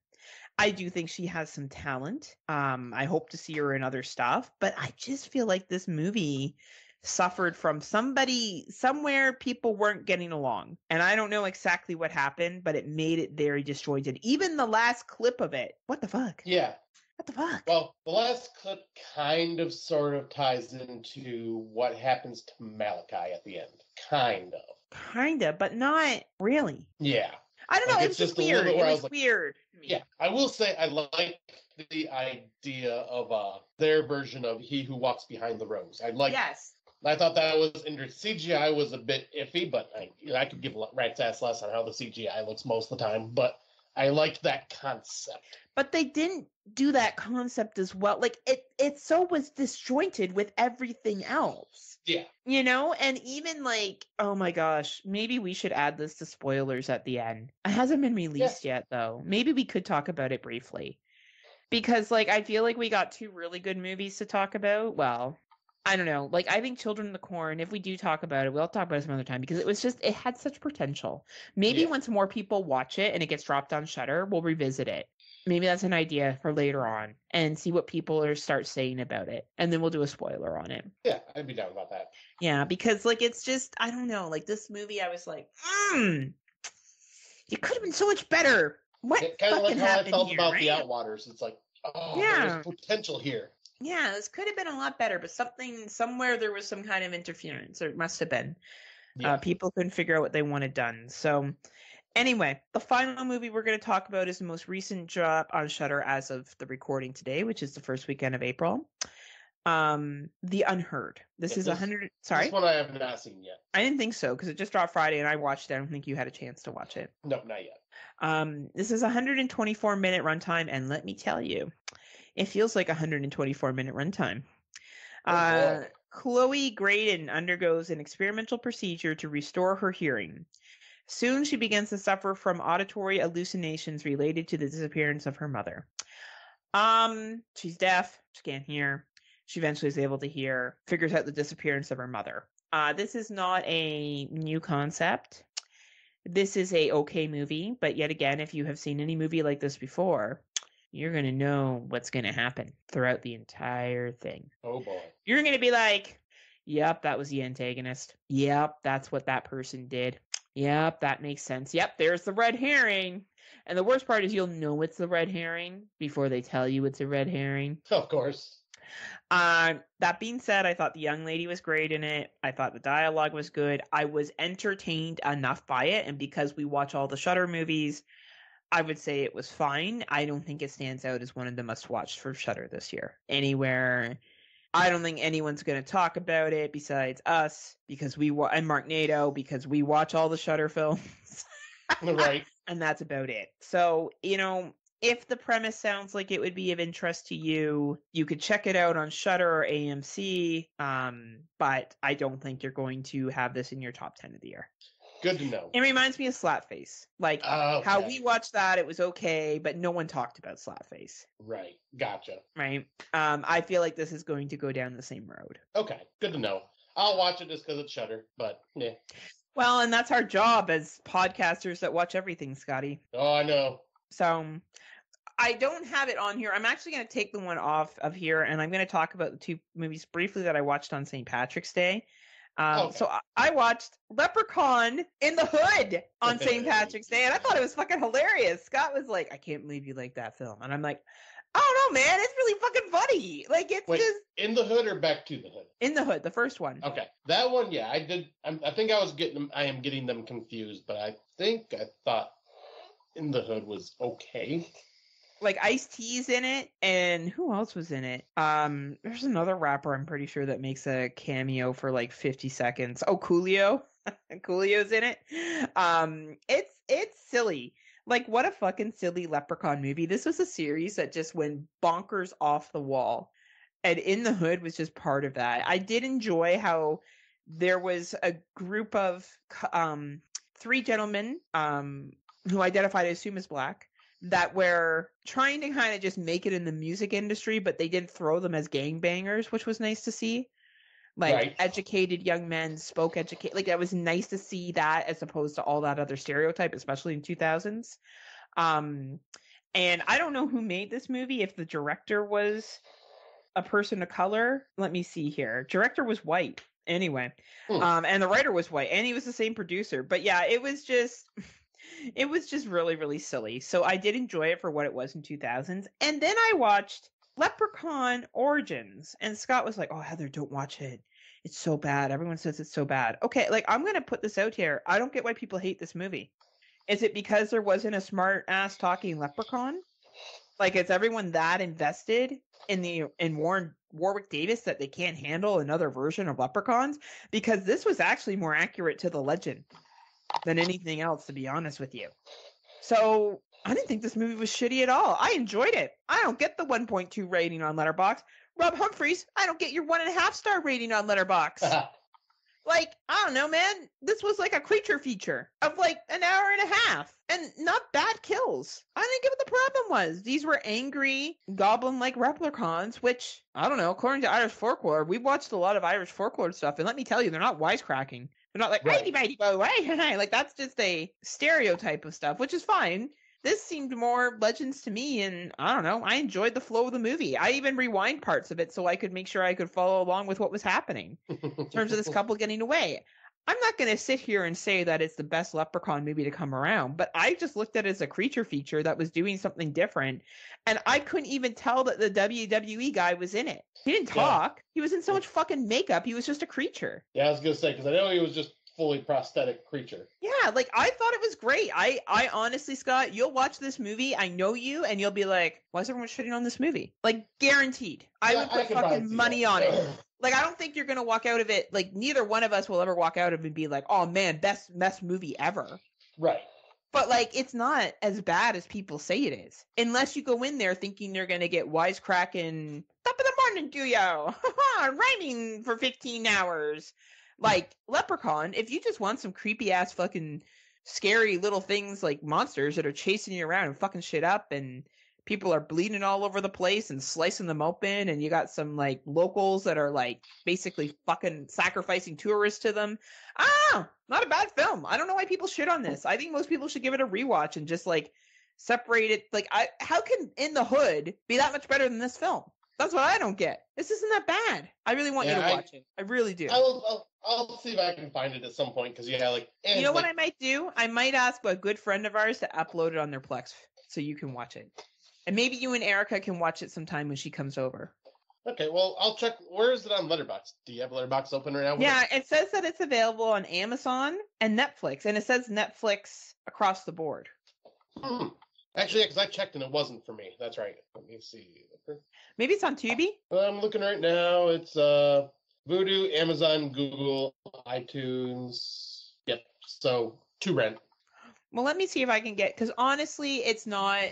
S2: I do think she has some talent. Um i hope to see her in other stuff but i just feel like this movie suffered from somebody somewhere people weren't getting along and i don't know exactly what happened but it made it very disjointed even the last clip of it what the fuck
S1: Yeah.
S2: what the fuck
S1: Well, the last clip kind of sort of ties into what happens to Malachi at the end. Kind of.
S2: Kinda, but not really.
S1: Yeah.
S2: I don't know.
S1: Like,
S2: it
S1: it's
S2: was just
S1: just a little
S2: weird. It was,
S1: was
S2: weird.
S1: Yeah. I will say I like the idea of uh their version of he who walks behind the rose. I like
S2: yes.
S1: I thought that was in CGI was a bit iffy, but I you know, I could give a rat's ass less on how the CGI looks most of the time, but I liked that concept.
S2: But they didn't do that concept as well. Like it it so was disjointed with everything else.
S1: Yeah.
S2: You know, and even like, oh my gosh, maybe we should add this to spoilers at the end. It hasn't been released yet though. Maybe we could talk about it briefly. Because like I feel like we got two really good movies to talk about. Well, I don't know. Like I think Children of the Corn, if we do talk about it, we'll talk about it some other time because it was just it had such potential. Maybe
S1: Yeah.
S2: once more people watch it and it gets dropped on Shudder, we'll revisit it. Maybe that's an idea for later on and see what people are start saying about it. And then we'll do a spoiler on it.
S1: Yeah, I'd be down about that.
S2: Yeah, because like it's just I don't know, like this movie I was like, mm, you could have been so much better. What
S1: kind of like how I felt
S2: here,
S1: about
S2: right?
S1: the Outwaters. It's like, oh,
S2: Yeah.
S1: there's potential here.
S2: Yeah, this could have been a lot better, but something somewhere there was some kind of interference, or it must have been.
S1: Yeah.
S2: Uh, people couldn't figure out what they wanted done. So, anyway, the final movie we're going to talk about is the most recent drop on Shudder as of the recording today, which is the first weekend of April. Um, The Unheard. This is a hundred. Sorry,
S1: This one I have not seen yet.
S2: I didn't think so because it just dropped Friday and I watched it. I don't think you had a chance to watch it.
S1: No, not yet.
S2: Um, this is a 124 minute runtime, and let me tell you, it feels like a 124 minute runtime.
S1: Oh,
S2: Uh. Chloe Graydon undergoes an experimental procedure to restore her hearing. Soon she begins to suffer from auditory hallucinations related to the disappearance of her mother. Um, she's deaf, she can't hear. She eventually is able to hear, figures out the disappearance of her mother. Uh, this is not a new concept. This is a okay movie, but yet again, if you have seen any movie like this before, you're gonna know what's gonna happen throughout the entire thing.
S1: Oh boy.
S2: You're gonna be like, "Yep, that was the antagonist. Yep, that's what that person did. Yep, that makes sense. Yep, there's the red herring." And the worst part is you'll know it's the red herring before they tell you it's a red herring.
S1: Of course.
S2: Uh, that being said, I thought the young lady was great in it. I thought the dialogue was good. I was entertained enough by it, and because we watch all the Shudder movies, I would say it was fine. I don't think it stands out as one of the must-watch for Shudder this year. Anywhere, I don't think anyone's going to talk about it besides us because we wa- and Mark Nato because we watch all the Shudder films
S1: right.
S2: and that's about it. So, you know, if the premise sounds like it would be of interest to you, you could check it out on Shudder or AMC. Um, but I don't think you're going to have this in your top ten of the year.
S1: Good to know.
S2: It reminds me of Slapface. Like
S1: Oh,
S2: how we watched that, it was okay, but no one talked about Slapface,
S1: Right. Gotcha.
S2: right? Um, I feel like this is going to go down the same road.
S1: Okay. Good to know. I'll watch it just because it's Shudder, but yeah.
S2: Well, and that's our job as podcasters that watch everything, Scotty.
S1: Oh, I know.
S2: So I don't have it on here. I'm actually going to take the one off of here, and I'm going to talk about the two movies briefly that I watched on St. Patrick's Day. Um,
S1: Okay.
S2: So I- I watched Leprechaun in the Hood on St. Patrick's Day, and I thought it was fucking hilarious. Scott was like, "I can't believe you like that film," and I'm like, "I don't know, man. It's really fucking funny. Like it's
S1: Wait,
S2: just
S1: in the hood or back to the hood?
S2: in the Hood, the first one."
S1: Okay, that one, yeah, I did. I'm, I think I was getting them. I am getting them confused, but I think I thought in the hood was okay.
S2: Like Ice T's in it, and who else was in it? Um, there's another rapper I'm pretty sure that makes a cameo for like 50 seconds. Oh, Coolio, Coolio's in it. Um, it's it's silly. Like what a fucking silly Leprechaun movie. This was a series that just went bonkers off the wall, and In the Hood was just part of that. I did enjoy how there was a group of um three gentlemen um who identified I assume as black that were trying to kind of just make it in the music industry, but they didn't throw them as gangbangers, which was nice to see. Like
S1: Right.
S2: educated young men spoke educate like that was nice to see that as opposed to all that other stereotype, especially in two thousands. Um and I don't know who made this movie, if the director was a person of color. Let me see here. Director was white anyway.
S1: Hmm.
S2: Um and the writer was white and he was the same producer. But yeah, it was just it was just really really silly. So i did enjoy it for what it was in 2000s and then i watched leprechaun origins and scott was like oh heather don't watch it. It's so bad. Everyone says it's so bad. Okay like i'm gonna put this out here. I don't get why people hate this movie. Is it because there wasn't a smart ass talking leprechaun? Like is everyone that invested in the in warren warwick davis that they can't handle another version of leprechauns? Because this was actually more accurate to the legend than anything else, to be honest with you. So I didn't think this movie was shitty at all. I enjoyed it. I don't get the 1.2 rating on Letterboxd. Rob Humphreys, I don't get your one and a half star rating on Letterboxd. like I don't know, man. This was like a creature feature of like an hour and a half, and not bad kills. I didn't get what the problem was. These were angry goblin-like leprechauns, which I don't know. According to Irish folklore, we've watched a lot of Irish folklore stuff, and let me tell you, they're not wisecracking. They're not like
S1: Right.
S2: righty mighty bow, right? like that's just a stereotype of stuff, which is fine. This seemed more legends to me, and I don't know. I enjoyed the flow of the movie. I even rewind parts of it so I could make sure I could follow along with what was happening in terms of this couple getting away. I'm not going to sit here and say that it's the best Leprechaun movie to come around, but I just looked at it as a creature feature that was doing something different, and I couldn't even tell that the WWE guy was in it. He didn't
S1: Yeah.
S2: talk. He was in so much fucking makeup. He was just a creature.
S1: Yeah, I was gonna say because I know he was just fully prosthetic creature.
S2: Yeah, like I thought it was great. I I honestly, Scott, you'll watch this movie. I know you, and you'll be like, "Why is everyone shitting on this movie?" Like guaranteed. I
S1: Yeah,
S2: would put
S1: probably
S2: fucking money
S1: that.
S2: on it. Like I don't think you're gonna walk out of it. Like neither one of us will ever walk out of it and be like, "Oh man, best best movie ever."
S1: right.
S2: But like, it's not as bad as people say it is, unless you go in there thinking you're gonna get wisecracking top of the morning to you, rhyming for fifteen hours, like Leprechaun. If you just want some creepy ass fucking scary little things like monsters that are chasing you around and fucking shit up, and people are bleeding all over the place and slicing them open, and you got some like locals that are like basically fucking sacrificing tourists to them. Ah, not a bad film. I don't know why people shit on this. I think most people should give it a rewatch and just like separate it. Like, I how can In the Hood be that much better than this film? That's what I don't get. This isn't that bad. I really want you to
S1: I-
S2: watch it. I really do.
S1: I'll, I'll I'll see if I can find it at some point because yeah, like
S2: you know
S1: it's
S2: what I might do? I might ask a good friend of ours to upload it on their Plex so you can watch it. And maybe you and Erica can watch it sometime when she comes over.
S1: Okay, well I'll check. Where is it on Letterboxd? Do you have Letterboxd open right now?
S2: Yeah,
S1: it?
S2: says that it's available on Amazon and Netflix, and it says Netflix across the board.
S1: Hmm. Actually, because I checked and it wasn't for me. That's right. Let me see.
S2: Maybe it's on Tubi.
S1: I'm looking right now. It's uh Vudu, Amazon, Google, iTunes. Yep. So to rent.
S2: Well, let me see if I can get because honestly, it's not.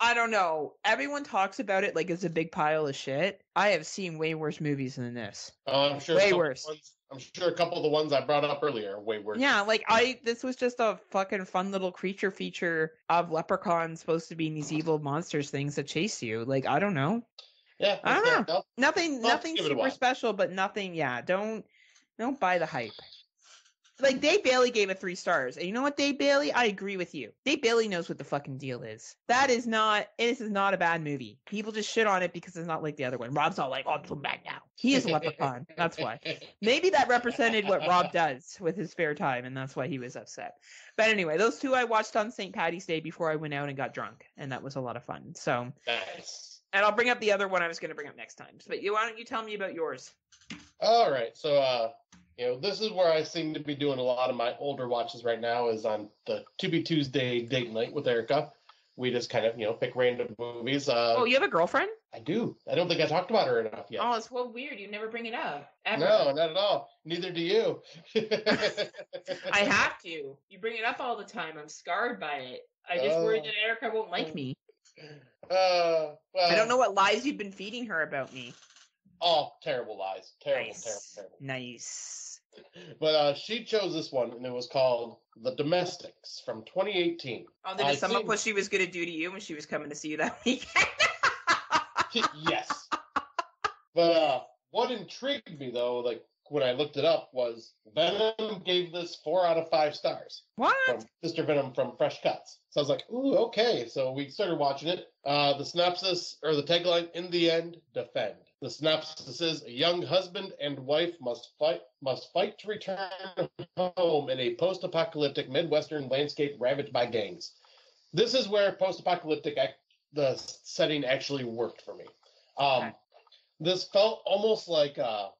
S2: I don't know. Everyone talks about it like it's a big pile of shit. I have seen way worse movies than this.
S1: Uh, I'm sure.
S2: Way
S1: some of the
S2: worse.
S1: Ones, I'm sure a couple of the ones I brought up earlier are way worse.
S2: Yeah, like I this was just a fucking fun little creature feature of leprechauns supposed to be these evil monsters things that chase you. Like I don't know.
S1: Yeah.
S2: I don't know. Nothing
S1: Well,
S2: nothing
S1: give it a
S2: super special, but nothing yeah, don't don't buy the hype. Like Dave Bailey gave it three stars. And you know what, Dave Bailey? I agree with you. Dave Bailey knows what the fucking deal is. That is not this is not a bad movie. People just shit on it because it's not like the other one. Rob's all like, oh, I'm so bad now. He is a leprechaun. That's why. Maybe that represented what Rob does with his spare time, and that's why he was upset. But anyway, those two I watched on St. Patty's Day before I went out and got drunk, and that was a lot of fun. So,
S1: Nice.
S2: and I'll bring up the other one I was going to bring up next time. But you, why don't you tell me about yours?
S1: All right. So, uh, you know, this is where I seem to be doing a lot of my older watches right now. Is on the Tubi Tuesday date night with Erica. We just kind of, you know, pick random movies. Uh,
S2: oh, you have a girlfriend?
S1: I do. I don't think I talked about her enough yet.
S2: Oh, it's well weird. You never bring it up. Ever.
S1: no, not at all. Neither do you.
S2: I have to. You bring it up all the time. I'm scarred by it. I just worry
S1: Oh.
S2: that Erica won't like me.
S1: Uh, well,
S2: I don't know what lies you've been feeding her about me.
S1: Oh, terrible lies. Terrible,
S2: nice.
S1: terrible, terrible.
S2: Nice.
S1: But uh, she chose this one, and it was called The Domestics from 2018.
S2: Oh, did
S1: I
S2: sum up
S1: think-
S2: what she was going to do to you when she was coming to see you that weekend?
S1: yes. But uh, what intrigued me though, like when I looked it up, was Venom gave this four out of five stars
S2: what?
S1: from Mr. Venom from Fresh Cuts. So I was like, ooh, okay. So we started watching it. Uh, the synopsis or the tagline: "In the end, defend." The synopsis is: A young husband and wife must fight must fight to return home in a post-apocalyptic Midwestern landscape ravaged by gangs. This is where post-apocalyptic ac- the setting actually worked for me. Um,
S2: Okay.
S1: This felt almost like a,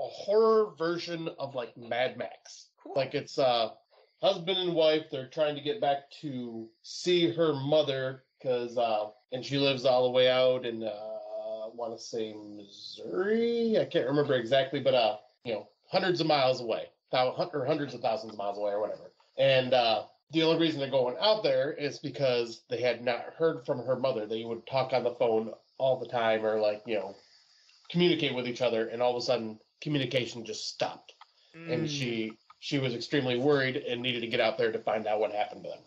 S1: a horror version of like Mad Max.
S2: Cool.
S1: Like it's uh, husband and wife. They're trying to get back to see her mother because uh, and she lives all the way out in uh, want to say Missouri. I can't remember exactly, but uh, you know, hundreds of miles away, or hundreds of thousands of miles away, or whatever. And uh, the only reason they're going out there is because they had not heard from her mother. They would talk on the phone all the time, or like you know, communicate with each other, and all of a sudden communication just stopped and
S2: Mm.
S1: she she was extremely worried and needed to get out there to find out what happened to them,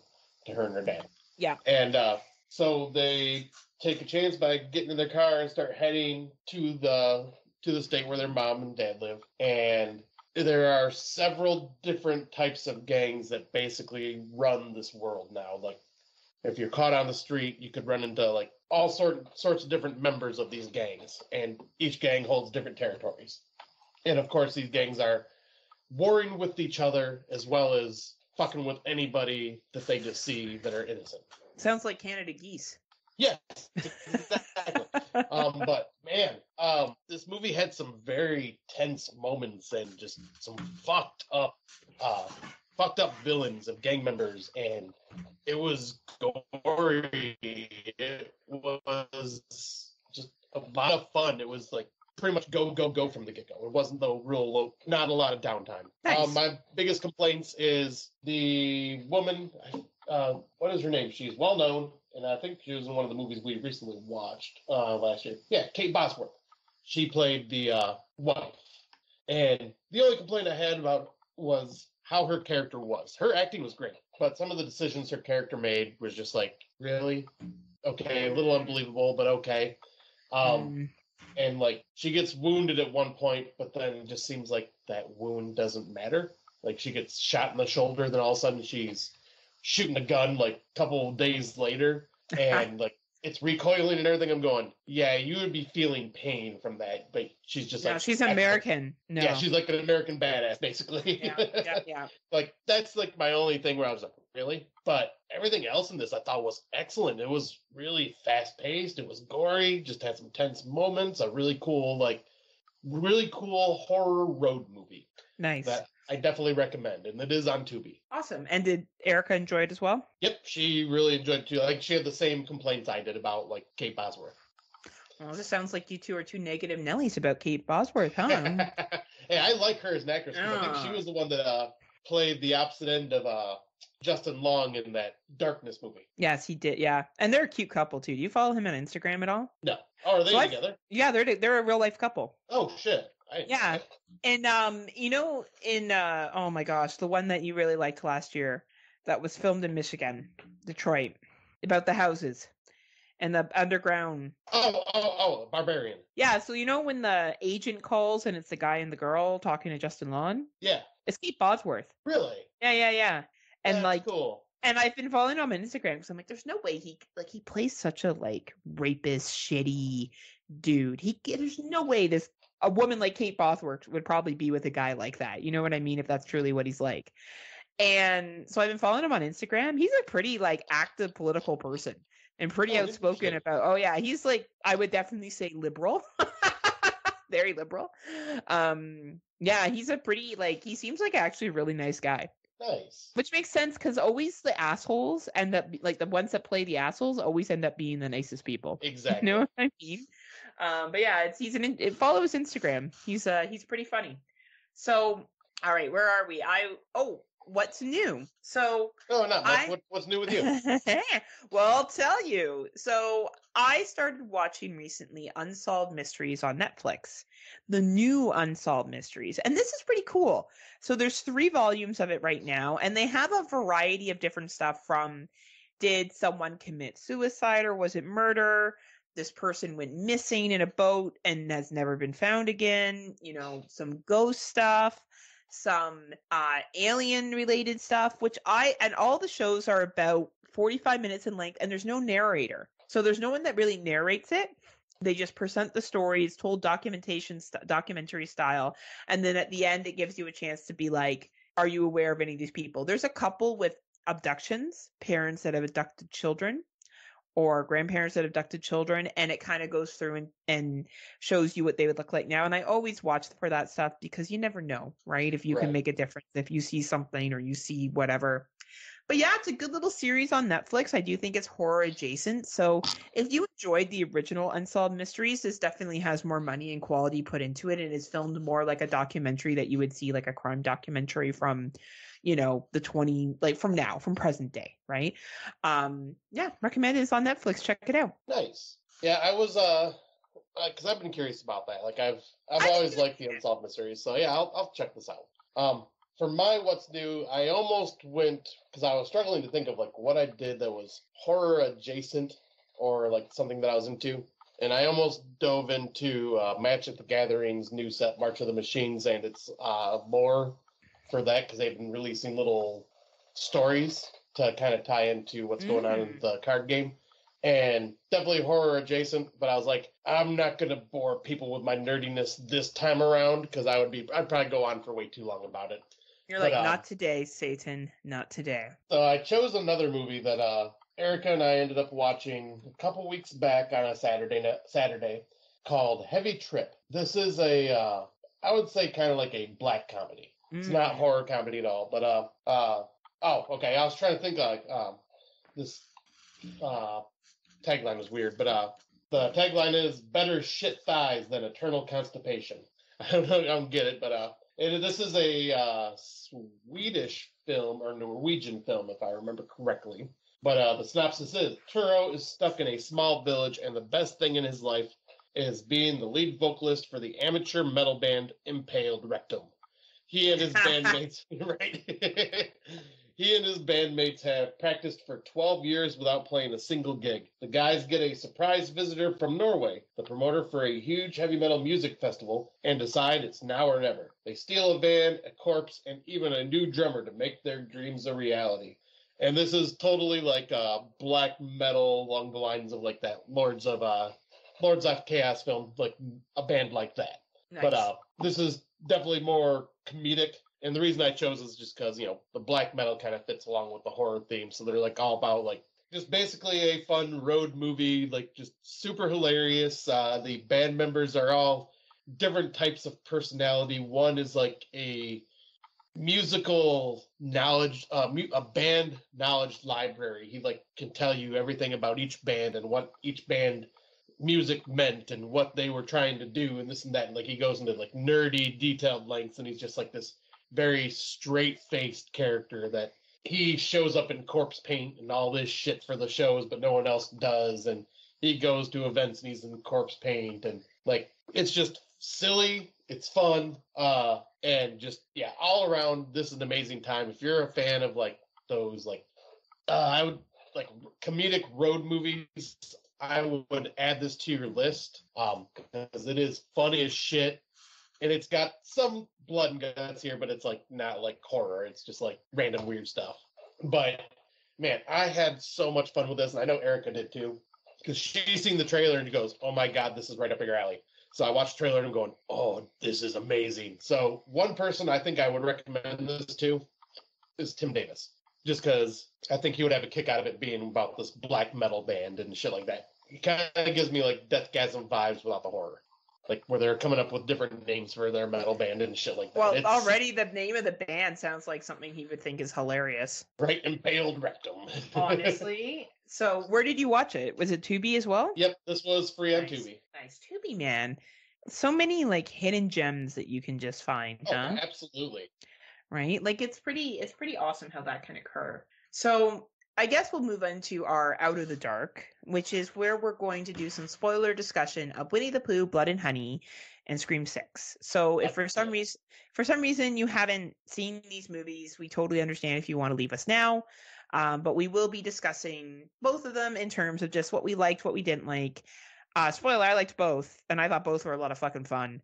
S1: to her and her dad.
S2: Yeah.
S1: And uh, so they take a chance by getting in their car and start heading to the to the state where their mom and dad live. And there are several different types of gangs that basically run this world now. Like if you're caught on the street, you could run into like all sort sorts of different members of these gangs, and each gang holds different territories. And of course, these gangs are warring with each other as well as fucking with anybody that they just see that are innocent.
S2: Sounds like Canada geese.
S1: Yes, exactly. um, but man, um, this movie had some very tense moments and just some fucked up, uh, fucked up villains of gang members, and it was gory. It was just a lot of fun. It was like pretty much go go go from the get go. It wasn't the real low, not a lot of downtime.
S2: Nice.
S1: Um, my biggest complaints is the woman. Uh, what is her name? She's well known, and I think she was in one of the movies we recently watched uh, last year. Yeah, Kate Bosworth. She played the uh, wife, and the only complaint I had about was how her character was. Her acting was great, but some of the decisions her character made was just like, really, okay, a little unbelievable, but okay. Um,
S2: Mm.
S1: and like she gets wounded at one point, but then it just seems like that wound doesn't matter. Like she gets shot in the shoulder, then all of a sudden she's shooting a gun like a couple of days later, and like it's recoiling and everything. I'm going, yeah, you would be feeling pain from that, but she's just
S2: no,
S1: like
S2: she's. American. No.
S1: Yeah, she's like an American badass, basically.
S2: yeah, yeah, yeah.
S1: like that's like my only thing where I was like, really? But everything else in this I thought was excellent. It was really fast paced. It was gory. Just had some tense moments. A really cool, like, really cool horror road movie
S2: Nice.
S1: that I definitely recommend, and it is on Tubi.
S2: Awesome. And did Erica enjoy it as well?
S1: Yep, she really enjoyed it too. Like she had the same complaints I did about like Kate Bosworth.
S2: Well, this sounds like you two are two negative Nellies about Kate Bosworth, huh?
S1: hey, I like her as an actress. I think she
S2: Ah.
S1: was the one that uh, played the opposite end of uh, Justin Long in that Darkness movie.
S2: yes, he did. Yeah, and they're a cute couple too. Do you follow him on Instagram at all?
S1: No, oh, are they
S2: So I-
S1: together?
S2: Yeah, they're they're a real life couple.
S1: Oh shit! I,
S2: Yeah. And um, you know, in uh, oh my gosh, the one that you really liked last year, that was filmed in Michigan, Detroit, about the houses and the underground.
S1: Oh, oh, oh, Barbarian.
S2: Yeah, so you know when the agent calls and it's the guy and the girl talking to Justin Long,
S1: Yeah,
S2: it's Kate Bosworth.
S1: really.
S2: Yeah, yeah, yeah. And
S1: That's
S2: like,
S1: cool.
S2: and I've been following him on Instagram because I'm like, there's no way he like he plays such a like rapist, shitty dude. He there's no way this a woman like Kate Bosworth would probably be with a guy like that. You know what I mean? If that's truly what he's like. And so I've been following him on Instagram. He's a pretty like active political person and pretty
S1: Oh,
S2: outspoken about. Oh yeah, he's like I would definitely say liberal. Very liberal. Um yeah, he's a pretty like he seems like actually a really nice guy.
S1: Nice.
S2: Which makes sense because always the assholes end up like the ones that play the assholes always end up being the nicest people.
S1: Exactly.
S2: You know what I mean? Um, but yeah, it's he's an it, follow his Instagram. He's uh he's pretty funny. So all right, where are we? I oh what's new? So Oh
S1: No, not much.
S2: I-
S1: What, what's new with you?
S2: well, I'll tell you. So I started watching recently Unsolved Mysteries on Netflix, the new Unsolved Mysteries, and this is pretty cool. So there's three volumes of it right now, and they have a variety of different stuff from did someone commit suicide or was it murder? This person went missing in a boat and has never been found again. You know, some ghost stuff some uh alien related stuff which i and all the shows are about 45 minutes in length and there's no narrator. So there's no one that really narrates it. They just present the stories told documentation st- documentary style and then at the end it gives you a chance to be like are you aware of any of these people? There's a couple with abductions parents that have abducted children or grandparents that abducted children and it kind of goes through and, and shows you what they would look like now and i always watch for that stuff because you never know right if you can make a difference if you see something or you see whatever. But yeah it's a good little series on netflix i do think it's horror adjacent so if you enjoyed the original unsolved mysteries this definitely has more money and quality put into it and is filmed more like a documentary that you would see like a crime documentary from you know the 20 like from now from present day right um yeah recommend it's on netflix check it out
S1: Nice. Yeah, I was uh, because I've been curious about that. Like I've I've always liked the unsolved mysteries. So yeah, I'll I'll check this out. Um, for my what's new, I almost went because I was struggling to think of like what I did that was horror adjacent or like something that I was into. And I almost dove into uh, Magic the Gathering's new set, March of the Machines, and its uh, lore for that because they've been releasing little stories to kind of tie into what's going on in
S2: Mm.
S1: the card game. and definitely horror adjacent. But I was like, I'm not gonna bore people with my nerdiness this time around because I would be I'd probably go on for way too long about it.
S2: You're
S1: But,
S2: like,
S1: uh,
S2: not today, Satan, not today.
S1: So I chose another movie that uh, Erica and I ended up watching a couple weeks back on a Saturday Saturday called Heavy Trip. This is a uh, I would say kind of like a black comedy. It's
S2: Mm.
S1: not horror comedy at all, but uh uh oh okay. I was trying to think like um this uh tagline was weird, but uh the tagline is better shit thighs than eternal constipation. I don't know, I don't get it, but uh it, this is a uh, Swedish film or Norwegian film, if I remember correctly. But uh, the synopsis is Turo is stuck in a small village, and the best thing in his life is being the lead vocalist for the amateur metal band Impaled Rectum. He and his bandmates, right? he and his bandmates have practiced for 12 years without playing a single gig. The guys get a surprise visitor from Norway, the promoter for a huge heavy metal music festival, and decide it's now or never. They steal a van, a corpse, and even a new drummer to make their dreams a reality. And this is totally like uh, black metal along the lines of like that Lords of uh, Lords of Chaos film, like a band like that.
S2: Nice.
S1: But uh, this is definitely more comedic. And the reason I chose is just because, you know, the black metal kind of fits along with the horror theme. So they're like all about like just basically a fun road movie, like just super hilarious. Uh, the band members are all different types of personality. One is like a musical knowledge, uh, a band knowledge library. He like can tell you everything about each band and what each band music meant and what they were trying to do and this and that. And like he goes into like nerdy, detailed lengths, and he's just like this very straight faced character that he shows up in corpse paint and all this shit for the shows, but no one else does. And he goes to events and he's in corpse paint and like it's just silly, it's fun, uh, and just yeah, all around this is an amazing time. If you're a fan of like those like uh, I would like comedic road movies, I would add this to your list um because it is funny as shit. And it's got some blood and guts here but it's like not like horror. It's just like random weird stuff. But man i had so much fun with this and i know erica did too because she's seen the trailer and she goes oh my god this is right up your alley. So i watched the trailer and i'm going oh this is amazing. So one person i think i would recommend this to is tim davis just because I think he would have a kick out of it being about this black metal band and shit like that. It kind of gives me like Deathgasm vibes without the horror, like where they're coming up with different names for their metal band and shit like that.
S2: well,
S1: It's
S2: already the name of the band sounds like something he would think is hilarious.
S1: right impaled rectum.
S2: Honestly. so, where did you watch it? Was it Tubi as well?
S1: yep, this was free on
S2: Nice.
S1: Tubi.
S2: Nice. Tubi, man. So many like hidden gems that you can just find,
S1: Oh,
S2: huh?
S1: absolutely.
S2: Right? Like it's pretty it's pretty awesome how that can occur. So I guess we'll move into our Out of the Dark, which is where we're going to do some spoiler discussion of Winnie the Pooh, Blood and Honey, and Scream Six. So if for some reason for some reason you haven't seen these movies, we totally understand if you want to leave us now. Um, but we will be discussing both of them in terms of just what we liked, what we didn't like. Uh, spoiler: I liked both, and I thought both were a lot of fucking fun.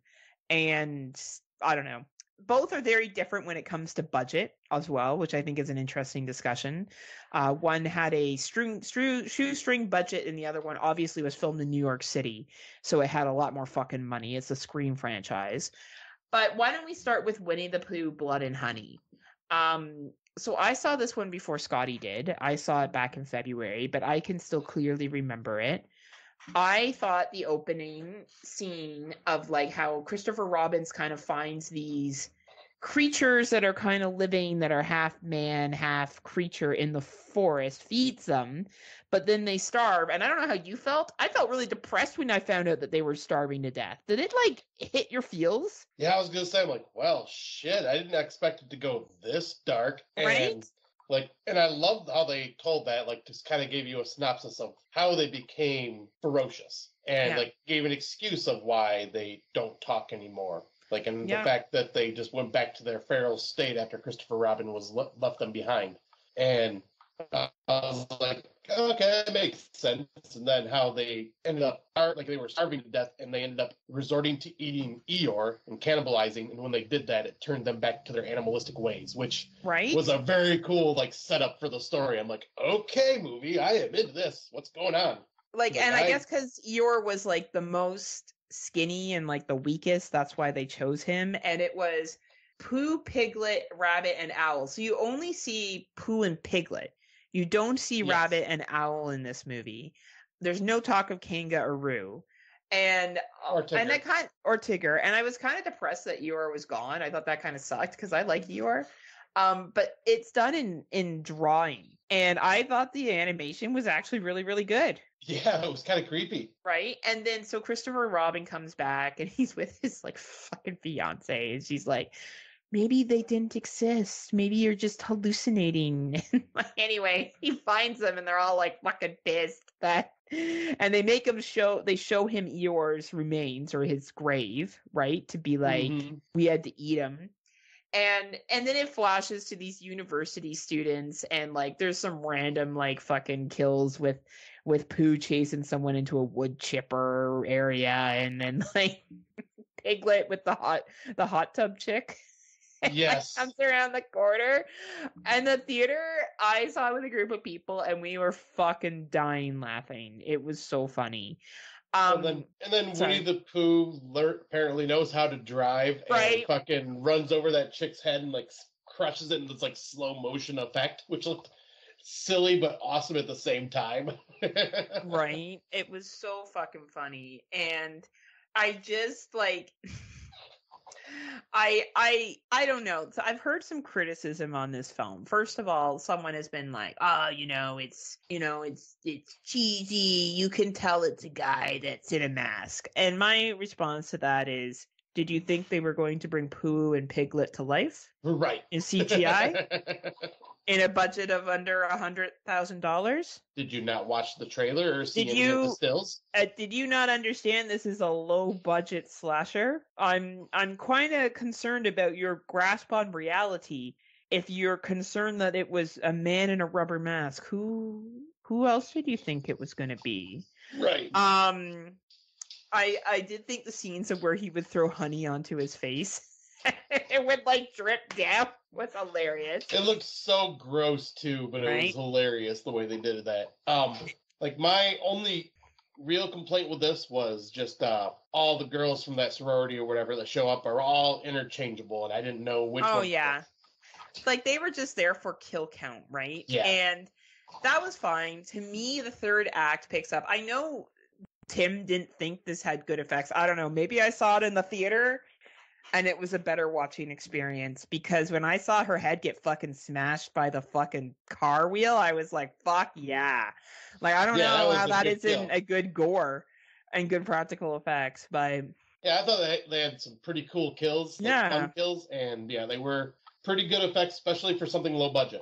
S2: And I don't know both are very different when it comes to budget as well, which I think is an interesting discussion. Uh, one had a string, shoestring budget, and the other one obviously was filmed in New York City, so it had a lot more fucking money. It's a Scream franchise. But why don't we start with Winnie the Pooh, Blood and Honey? Um, so I saw this one before Scotty did. I saw it back in February, but I can still clearly remember it. I thought the opening scene of like how Christopher Robbins kind of finds these creatures that are kind of living that are half man, half creature in the forest, feeds them, but then they starve. And I don't know how you felt. I felt really depressed when I found out that they were starving to death. Did it like hit your feels?
S1: Yeah, I was gonna say, I'm like, well, shit, I didn't expect it to go this dark.
S2: Right?
S1: And like, and I love how they told that, like, just kind of gave you a synopsis of how they became ferocious and
S2: Yeah.
S1: like gave an excuse of why they don't talk anymore. Like, and
S2: Yeah.
S1: the fact that they just went back to their feral state after Christopher Robin was le- left them behind. And uh, I was like, okay, that makes sense. And then how they ended up, like they were starving to death, and they ended up resorting to eating Eeyore and cannibalizing. And when they did that, it turned them back to their animalistic ways, which
S2: right
S1: was a very cool like setup for the story. I'm like, okay, movie, I am into this. What's going on?
S2: like
S1: Like,
S2: and i,
S1: I-
S2: guess because Eeyore was like the most skinny and like the weakest that's why they chose him and it was pooh piglet rabbit and owl so you only see pooh and piglet you don't see
S1: Yes.
S2: rabbit and owl in this movie there's no talk of kanga or roo and
S1: Or
S2: and I kind or Tigger, and I was kind of depressed that Eeyore was gone. I thought that kind of sucked because I like Eeyore. Um, but it's done in in drawing, and I thought the animation was actually really really good.
S1: Yeah, it was kind of creepy.
S2: Right, and then so Christopher Robin comes back, and he's with his like fucking fiance, and she's like, maybe they didn't exist. Maybe you're just hallucinating. anyway, he finds them, and they're all like fucking pissed that, and they make him show. They show him Eeyore's remains or his grave, right, to be like
S1: Mhm.
S2: we had to eat him. And and then it flashes to these university students, and like there's some random like fucking kills with with Pooh chasing someone into a wood chipper area, and then like Piglet with the hot the hot tub chick.
S1: Yes.
S2: comes around the corner. And the theater I saw with a group of people and we were fucking dying laughing. It was so funny. Um
S1: and then and then
S2: sorry.
S1: Winnie the Pooh lear- apparently knows how to drive
S2: Right.
S1: and fucking runs over that chick's head and like crushes it in this like slow motion effect, which looked silly but awesome at the same time.
S2: right it was so fucking funny and i just like i i i don't know. So i've heard some criticism on this film. First of all someone has been like oh you know it's you know it's it's cheesy. You can tell it's a guy that's in a mask. And my response to that is did you think they were going to bring Pooh and Piglet to life
S1: right.
S2: in CGI in a budget of under a hundred thousand dollars?
S1: Did you not watch the trailer or see
S2: Did
S1: any of the
S2: you-
S1: stills?
S2: Uh, did you not understand this is a low budget slasher? I'm I'm kind of concerned about your grasp on reality. If you're concerned that it was a man in a rubber mask, who who else did you think it was going to be?
S1: Right.
S2: Um, I I did think the scenes of where he would throw honey onto his face, it would like drip down, was hilarious.
S1: It looked so gross too, but it
S2: Right?
S1: was hilarious the way they did that. Um, like my only real complaint with this was just uh all the girls from that sorority or whatever that show up are all interchangeable, and I didn't know which.
S2: Oh
S1: one-
S2: yeah. Like they were just there for kill count, right?
S1: Yeah.
S2: And that was fine. To me, the third act picks up. I know Tim didn't think this had good effects. I don't know. Maybe I saw it in the theater and it was a better watching experience because when I saw her head get fucking smashed by the fucking car wheel, I was like, fuck yeah. Like I don't
S1: Yeah,
S2: know
S1: was
S2: how that isn't
S1: kill.
S2: a good gore and good practical effects, but
S1: Yeah, I thought they, they had some pretty cool kills. like
S2: Yeah.
S1: kills, and yeah, they were pretty good effects, especially for something low budget.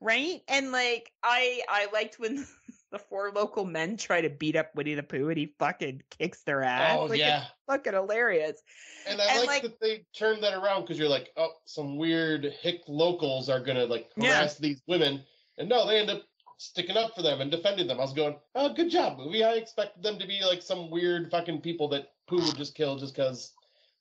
S2: Right and like i i liked when the four local men try to beat up winnie the pooh and he fucking kicks their ass
S1: oh
S2: like,
S1: yeah,
S2: fucking hilarious
S1: and I
S2: and,
S1: like,
S2: like-
S1: that they turned that around because you're like, oh, some weird hick locals are gonna like
S2: Yeah.
S1: harass these women, and no, they end up sticking up for them and defending them. I was going, oh, good job, movie. I expected them to be like some weird fucking people that Pooh would just kill just because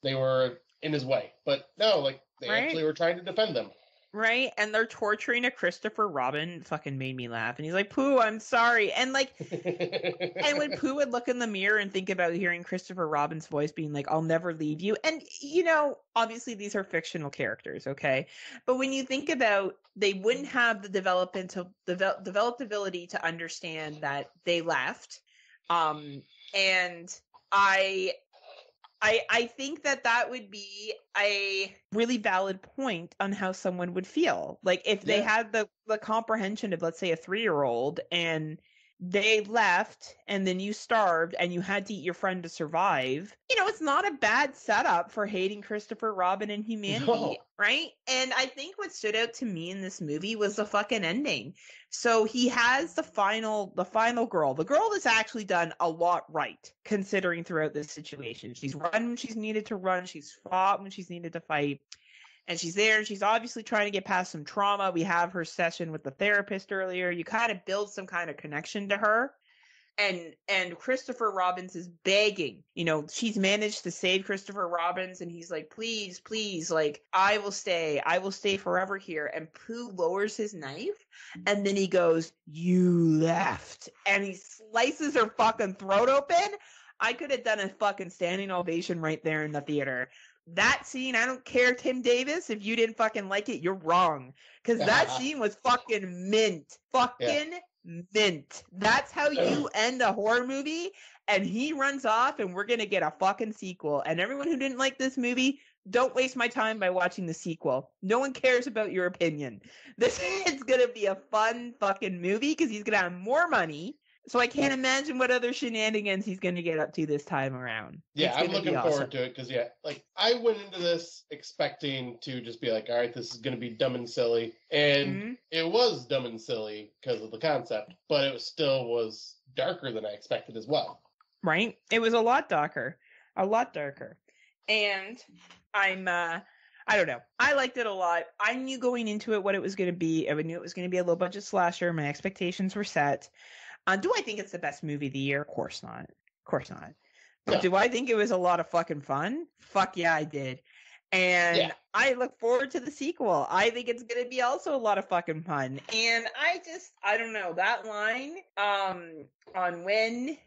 S1: they were in his way, but no, like they
S2: Right.
S1: actually were trying to defend them.
S2: Right and they're torturing a christopher robin fucking made me laugh and he's like pooh i'm sorry and like and when Pooh would look in the mirror and think about hearing Christopher Robin's voice being like, I'll never leave you. And, you know, obviously these are fictional characters, okay? But when you think about they wouldn't have the developmental develop developed ability to understand that they left. Um, and I I I think that that would be a really valid point on how someone would feel. Like if they
S1: Yeah.
S2: had the the comprehension of let's say a 3-year-old and they left and then you starved and you had to eat your friend to survive. You know, it's not a bad setup for hating Christopher Robin and humanity,
S1: No.
S2: right? And I think what stood out to me in this movie was the fucking ending. So he has the final the final girl. The girl that's actually done a lot right considering throughout this situation. She's run when she's needed to run, she's fought when she's needed to fight. And she's there she's obviously trying to get past some trauma. We have her session with the therapist earlier. You kind of build some kind of connection to her. And and Christopher Robbins is begging. You know, she's managed to save Christopher Robbins and he's like, "Please, please, like I will stay. I will stay forever here." And Pooh lowers his knife and then he goes, "You left." And he slices her fucking throat open. I could have done a fucking standing ovation right there in the theater that scene, I don't care, Tim Davis. If you didn't fucking like it, you're wrong. Because that scene was fucking mint. Fucking yeah. mint. That's how you end a horror movie. And he runs off, and we're going to get a fucking sequel. And everyone who didn't like this movie, don't waste my time by watching the sequel. No one cares about your opinion. This is going to be a fun fucking movie because he's going to have more money so I can't imagine what other shenanigans he's going to get up to this time around.
S1: Yeah, I'm looking awesome. forward to it because yeah, like I went into this expecting to just be like, all right, this is going to be dumb and silly, and mm-hmm. it was dumb and silly because of the concept, but it was still was darker than I expected as well.
S2: Right? It was a lot darker, a lot darker, and I'm. uh I don't know. I liked it a lot. I knew going into it what it was going to be. I knew it was going to be a low budget slasher. My expectations were set. Uh, do I think it's the best movie of the year? Of course not. Of course not. But yeah. do I think it was a lot of fucking fun? Fuck yeah, I did. And yeah. I look forward to the sequel. I think it's going to be also a lot of fucking fun. And I just, I don't know, that line um on when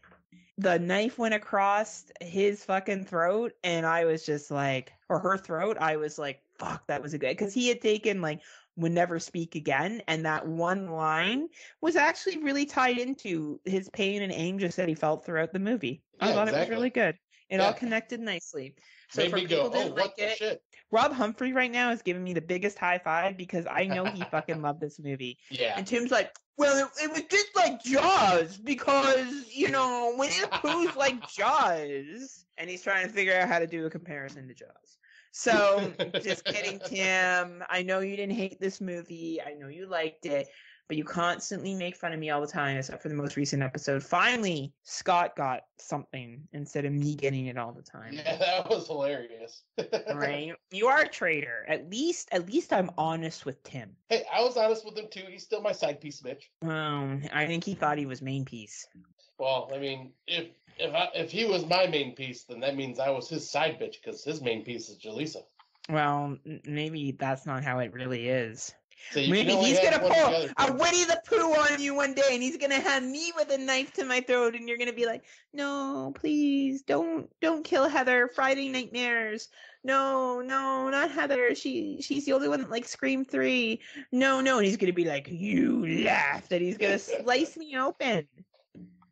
S2: the knife went across his fucking throat and I was just like, or her throat, I was like, fuck, that was a good, because he had taken like would never speak again. And that one line was actually really tied into his pain and anguish that he felt throughout the movie. Yeah, I thought exactly. it was really good. It yeah. all connected nicely. So Made for people go, oh, like it, shit? Rob Humphrey right now is giving me the biggest high five because I know he fucking loved this movie.
S1: Yeah.
S2: And Tim's like, well, it, it was just like Jaws because you know Winnie the Pooh's like Jaws, and he's trying to figure out how to do a comparison to Jaws. So just kidding, Tim. I know you didn't hate this movie. I know you liked it, but you constantly make fun of me all the time, except for the most recent episode. Finally, Scott got something instead of me getting it all the time.
S1: Yeah, that was hilarious.
S2: right? You are a traitor. At least at least I'm honest with Tim.
S1: Hey, I was honest with him too. He's still my side piece, Mitch.
S2: Um, I think he thought he was main piece.
S1: Well, I mean, if if I, if he was my main piece, then that means I was his side bitch because his main piece is Jaleesa.
S2: Well, maybe that's not how it really is. So maybe he's gonna pull a Winnie the Pooh on you one day, and he's gonna have me with a knife to my throat, and you're gonna be like, "No, please, don't, don't kill Heather. Friday nightmares. No, no, not Heather. She, she's the only one that likes Scream Three. No, no." And he's gonna be like, "You laughed," and he's gonna slice me open.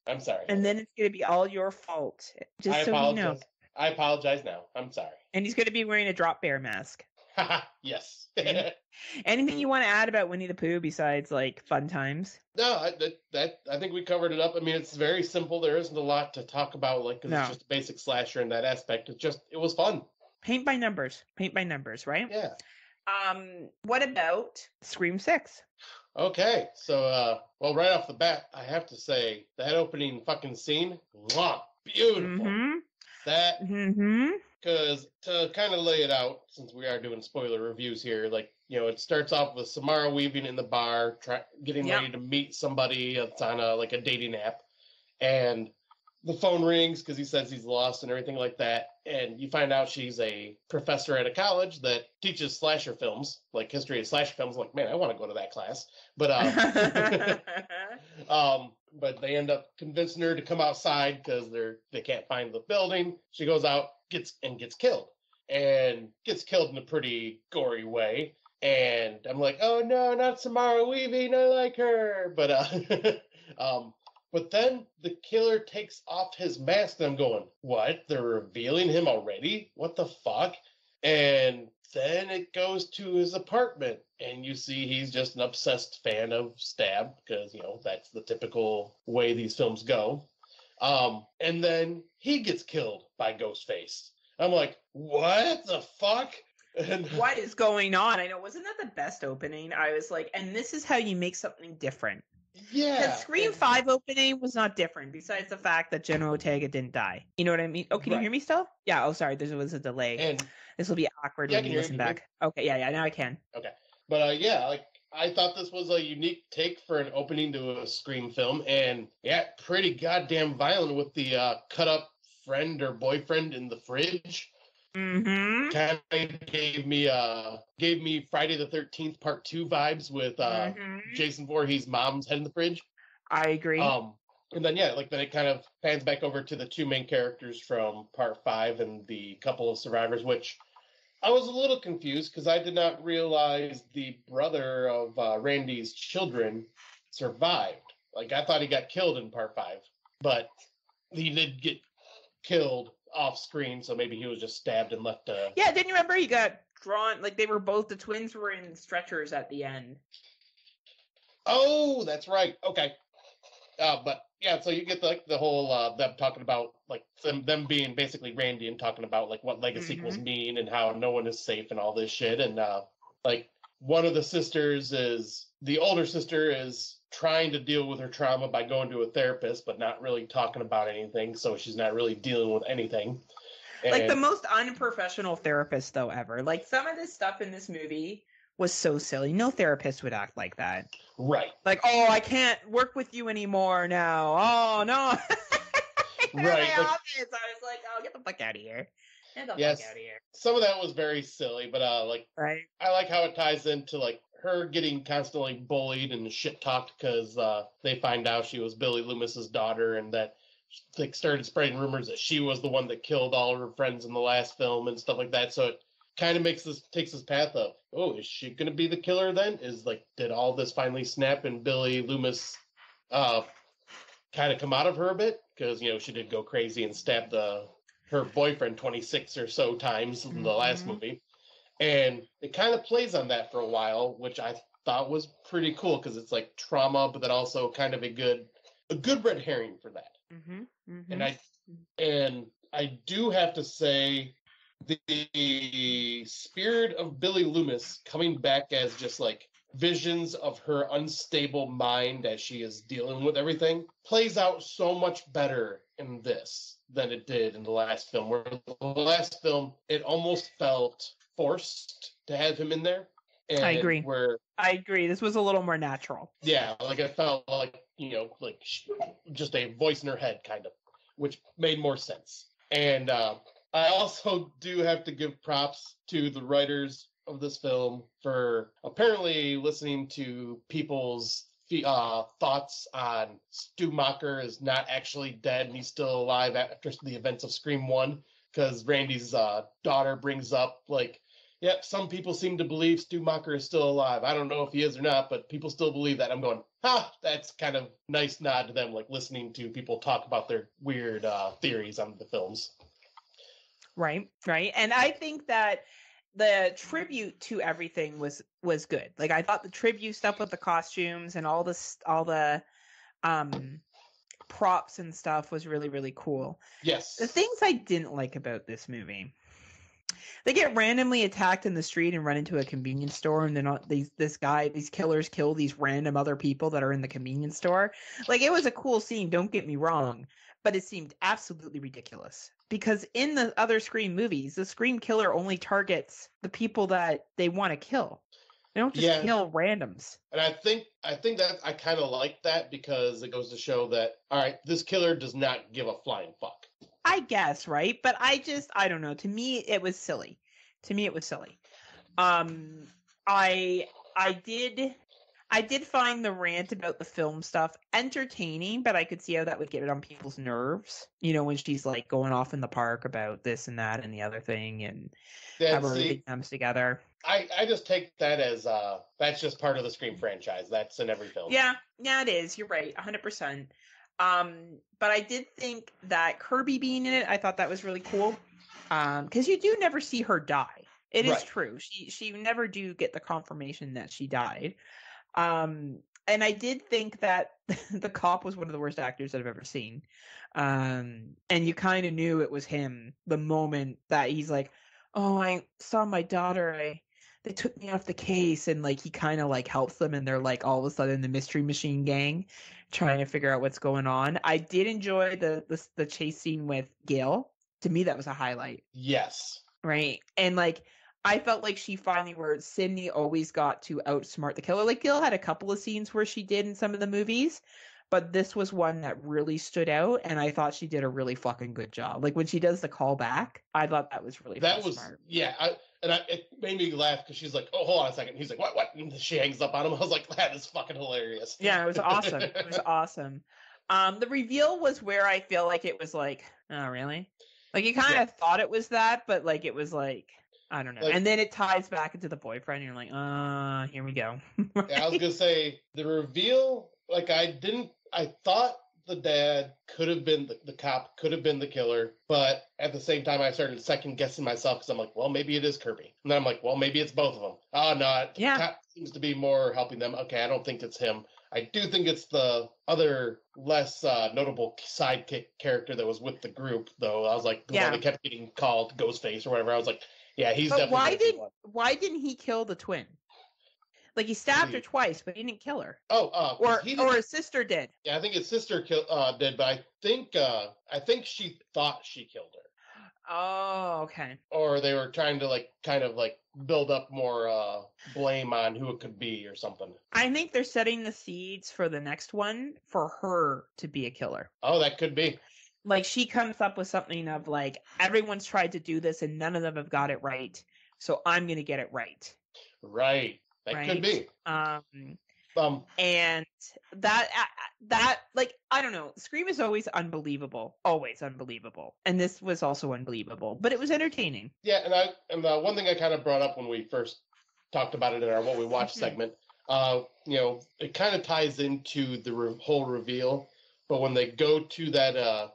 S1: I'm sorry.
S2: And then it's going to be all your fault. Just I so apologize. you know.
S1: I apologize now. I'm sorry.
S2: And he's going to be wearing a drop bear mask.
S1: yes.
S2: Anything you want to add about Winnie the Pooh besides like fun times?
S1: No, I, that, that I think we covered it up. I mean, it's very simple. There isn't a lot to talk about, like because no. it's just a basic slasher in that aspect. It's just it was fun.
S2: Paint by numbers. Paint by numbers, right?
S1: Yeah.
S2: Um, what about Scream Six?
S1: Okay, so uh, well, right off the bat, I have to say that opening fucking scene, wow, beautiful. Mm-hmm. That because mm-hmm. to kind of lay it out, since we are doing spoiler reviews here, like you know, it starts off with Samara Weaving in the bar, try, getting yep. ready to meet somebody that's on a like a dating app, and the phone rings because he says he's lost and everything like that. And you find out she's a professor at a college that teaches slasher films, like history of slasher films. like, man, I want to go to that class. But um, um, but they end up convincing her to come outside because they're they can't find the building. She goes out, gets and gets killed, and gets killed in a pretty gory way. And I'm like, oh no, not Samara Weaving. I like her, but uh, um, but then the killer takes off his mask, and I'm going, what? They're revealing him already? What the fuck? And then it goes to his apartment, and you see he's just an obsessed fan of Stab, because, you know, that's the typical way these films go. Um, and then he gets killed by Ghostface. I'm like, what the fuck?
S2: And what is going on? I know, wasn't that the best opening? I was like, and this is how you make something different
S1: Yeah.
S2: The Scream
S1: and-
S2: Five opening was not different, besides the fact that Jenna Ortega didn't die. You know what I mean? Oh, can you hear me still? Yeah. Oh, sorry. There was a delay.
S1: And
S2: this will be awkward
S1: Yeah,
S2: when you listen
S1: you.
S2: back. Okay. Yeah. Yeah. Now I can. Okay.
S1: But uh, yeah, like I thought this was a unique take for an opening to a Scream film, and yeah, pretty goddamn violent with the uh, cut up friend or boyfriend in the fridge.
S2: Mm-hmm.
S1: Kind of gave me uh gave me Friday the Thirteenth Part Two vibes with uh
S2: Mhm.
S1: Jason Voorhees' mom's head in the fridge.
S2: I agree.
S1: Um, and then yeah, like then it kind of pans back over to the two main characters from Part Five and the couple of survivors, which I was a little confused because I did not realize the brother of uh, Randy's children survived. Like I thought he got killed in Part Five, but he did get killed off screen, so maybe he was just stabbed and left. Uh,
S2: yeah. Didn't you remember he got drawn? Like they were both the twins were in stretchers at the end.
S1: Oh, that's right. Okay. Uh, but yeah, so you get like the whole uh, them talking about like them them being basically Randy and talking about like what Lego sequels mean and how no one is safe and all this shit and uh, like one of the sisters is the older sister is trying to deal with her trauma by going to a therapist but not really talking about anything so she's not really dealing with anything
S2: like the most unprofessional therapist though ever. Like some of this stuff in this movie was so silly. No therapist would act like that.
S1: right
S2: Like, oh, I can't work with you anymore now. Oh no.
S1: Right, like-
S2: office, I was like, oh, get the fuck out of here. Get the
S1: Yes.
S2: fuck out of here.
S1: some of that was very silly but uh like
S2: Right.
S1: I like how it ties into like her getting constantly bullied and shit talked because uh, they find out she was Billy Loomis's daughter and that like started spreading rumors that she was the one that killed all of her friends in the last film and stuff like that. So it kind of makes this takes this path of oh is she gonna be the killer then? Is like did all this finally snap and Billy Loomis uh, kind of come out of her a bit because you know she did go crazy and stab the her boyfriend 26 or so times in the last
S2: Mhm.
S1: movie and it kind of plays on that for a while which i thought was pretty cool because it's like trauma but then also kind of a good a good red herring for that
S2: Mm-hmm. mm-hmm.
S1: and i and i do have to say the spirit of billy loomis coming back as just like visions of her unstable mind as she is dealing with everything plays out so much better in this than it did in the last film where the last film it almost felt forced to have him in there and
S2: I agree.
S1: where
S2: I agree. This was a little more natural.
S1: yeah, like I felt like you know, like just a voice in her head, kind of, which made more sense. And uh, I also do have to give props to the writers of this film for apparently listening to people's uh, thoughts on Stu Macher is not actually dead and he's still alive after the events of Scream One, because Randy's uh, daughter brings up like Yep, some people seem to believe Stu Macher is still alive. I don't know if he is or not, but people still believe that. I'm going, ha, that's kind of nice nod to them, like listening to people talk about their weird uh, theories on the films.
S2: Right. Right. And I think that the tribute to everything was was good. Like I thought the tribute stuff with the costumes and all this all the um props and stuff was really really cool.
S1: Yes.
S2: The things I didn't like about this movie. They get randomly attacked in the street and run into a convenience store, and they're not these this guy, these killers kill these random other people that are in the convenience store. Like it was a cool scene, don't get me wrong, but it seemed absolutely ridiculous. Because in the other Scream movies, the Scream killer only targets the people that they want to kill. They don't just
S1: Yeah.
S2: kill randoms.
S1: And I think I think that I kind of like that because it goes to show that all right, this killer does not give a flying fuck.
S2: I guess, right? But I just I don't know. To me it was silly. To me it was silly. Um I I did I did find the rant about the film stuff entertaining, but I could see how that would get on people's nerves. You know, when she's like going off in the park about this and that and the other thing and how everything comes together.
S1: I I just take that as uh that's just part of the Scream franchise. That's in every film.
S2: Yeah, yeah, it is. You're right, 100%. Um, but I did think that Kirby being in it, I thought that was really cool. Um, because you do never see her die. It is
S1: Right.
S2: true. She she never do get the confirmation that she died. Um, and I did think that the cop was one of the worst actors that I've ever seen. Um, and you kind of knew it was him the moment that he's like, "Oh, I saw my daughter. I they took me off the case and like he kind of like helps them and they're like all of a sudden the mystery machine gang trying to figure out what's going on. I did enjoy the the, the chase scene with Gail. To me that was a highlight.
S1: Yes.
S2: Right. And like I felt like she finally where Sidney always got to outsmart the killer. Like Gail had a couple of scenes where she did in some of the movies, but this was one that really stood out and I thought she did a really fucking good job. Like when she does the call back, I thought that was really
S1: That was
S2: smart.
S1: yeah, I, and I, it made me laugh because she's like, "Oh, hold on a second. He's like, "What? What?" And she hangs up on him. I was like, "That is fucking hilarious."
S2: Yeah, it was awesome. it was awesome. Um, the reveal was where I feel like it was like, oh, really? Like you kind of
S1: Yeah.
S2: thought it was that, but like it was like, I don't know.
S1: Like-
S2: and then it ties back into the boyfriend. And you're like, uh, here we go.
S1: Yeah, I was gonna say the reveal. Like I didn't. I thought the dad could have been the, the cop, could have been the killer, but at the same time, I started second guessing myself because I'm like, well, maybe it is Kirby, and then I'm like, well, maybe it's both of them. Oh no, the
S2: Yeah.
S1: cop seems to be more helping them. Okay, I don't think it's him. I do think it's the other less uh, notable sidekick character that was with the group, though. I was like, the
S2: Yeah.
S1: one that kept getting called Ghostface or whatever. I was like, yeah, he's
S2: but
S1: definitely.
S2: why did
S1: one.
S2: why didn't he kill the twin? Like he stabbed her twice, but he didn't kill her.
S1: Oh, uh,
S2: Or
S1: he
S2: or his sister did.
S1: Yeah, I think his sister killed uh, did, but I think uh, I think she thought she killed her,
S2: Oh, okay.
S1: or they were trying to like kind of like build up more uh, blame on who it could be or something.
S2: I think they're setting the seeds for the next one for her to be a killer.
S1: Oh, that could be.
S2: like she comes up with something of like everyone's tried to do this and none of them have got it right so i'm going to get it right
S1: Right, that could be.
S2: um
S1: Um,
S2: and that that like i don't know scream is always unbelievable always unbelievable and this was also unbelievable but it was entertaining
S1: yeah, and I and uh, one thing I kind of brought up when we first talked about it in our what we watched
S2: Mhm.
S1: segment, uh, you know, it kind of ties into the re- whole reveal. But when they go to that uh,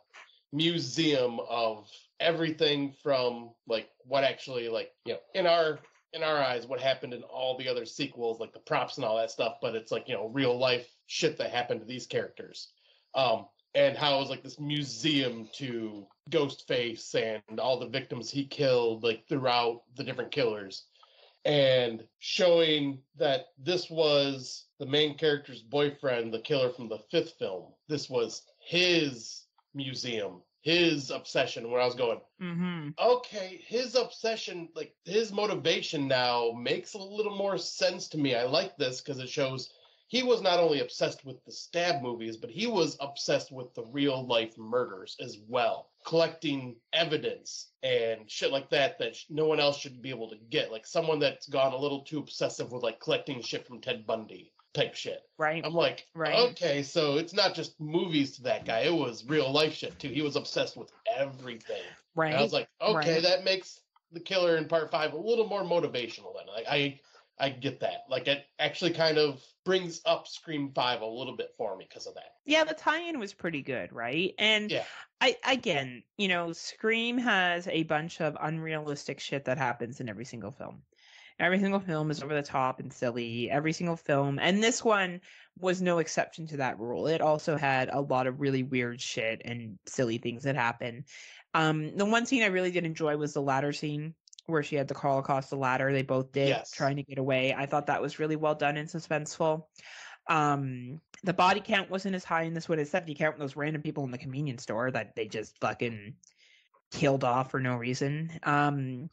S1: museum of everything from like what actually like you know in our in our eyes what happened in all the other sequels like the props and all that stuff but it's like you know real life shit that happened to these characters. Um and how it was like this museum to ghostface and all the victims he killed like throughout the different killers. And showing that this was the main character's boyfriend the killer from the fifth film. This was his museum his obsession where i was going
S2: mm-hmm
S1: okay, his obsession, like his motivation now makes a little more sense to me. I like this because it shows he was not only obsessed with the stab movies, but he was obsessed with the real life murders as well, collecting evidence and shit like that that no one else should be able to get. Like someone that's gone a little too obsessive with like collecting shit from Ted Bundy type shit.
S2: right
S1: I'm like,
S2: Right.
S1: okay, so it's not just movies to that guy; it was real life shit too. He was obsessed with everything.
S2: right
S1: And I was like, okay,
S2: right.
S1: that makes the killer in part five a little more motivational. Then, like, I, I get that. Like, it actually kind of brings up Scream Five a little bit for me because of that.
S2: yeah the tie-in was pretty good right and
S1: Yeah.
S2: i again you know scream has a bunch of unrealistic shit that happens in every single film every single film is over the top and silly every single film and this one was no exception to that rule. It also had a lot of really weird shit and silly things that happen um the one scene i really did enjoy was the ladder scene where she had to crawl across the ladder. They both did
S1: Yes.
S2: trying to get away. I thought that was really well done and suspenseful. Um the body count wasn't as high in this one except you count those random people in the convenience store that they just fucking killed off for no reason. Um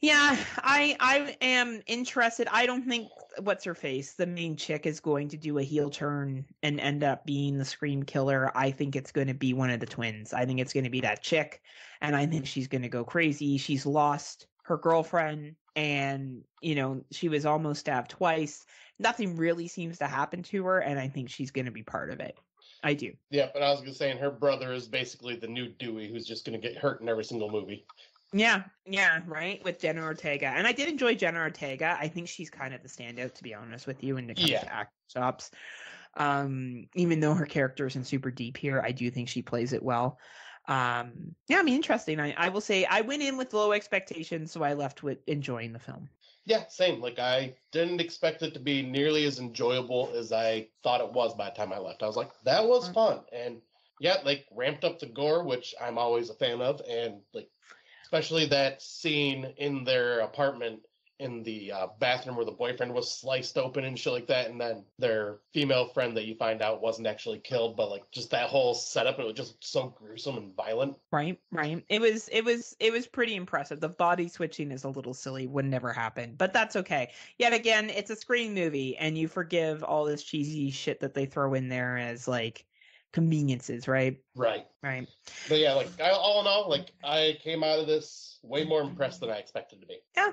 S2: yeah i i am interested. I don't think what's her face the main chick is going to do a heel turn and end up being the scream killer. I think it's going to be one of the twins. I think it's going to be that chick and i think she's going to go crazy. She's lost her girlfriend and you know she was almost stabbed twice. Nothing really seems to happen to her and i think she's going to be part of it. I do.
S1: Yeah, but I was gonna say, and her brother is basically the new Dewey, who's just gonna get hurt in every single movie.
S2: Yeah yeah right with jenna ortega and i did enjoy jenna ortega i think she's kind of the standout to be honest with you when it comes
S1: Yeah.
S2: to act stops um even though her character isn't super deep here i do think she plays it well um yeah i mean interesting i, I will say i went in with low expectations so i left with enjoying the film
S1: Yeah, same. Like I didn't expect it to be nearly as enjoyable as I thought it was by the time I left. I was like, that was
S2: Mm.
S1: fun, and yeah, like ramped up the gore, which I'm always a fan of, and like especially that scene in their apartment in the uh, bathroom where the boyfriend was sliced open and shit like that, and then their female friend that you find out wasn't actually killed, but like just that whole setup, it was just so gruesome and violent.
S2: Right, right. It was it was it was pretty impressive. The body switching is a little silly, would never happen. But that's okay. Yet again, it's a Scream movie and you forgive all this cheesy shit that they throw in there as like conveniences, right?
S1: Right.
S2: Right.
S1: But yeah, like I, all in all, like I came out of this way more impressed than I expected to be.
S2: Yeah.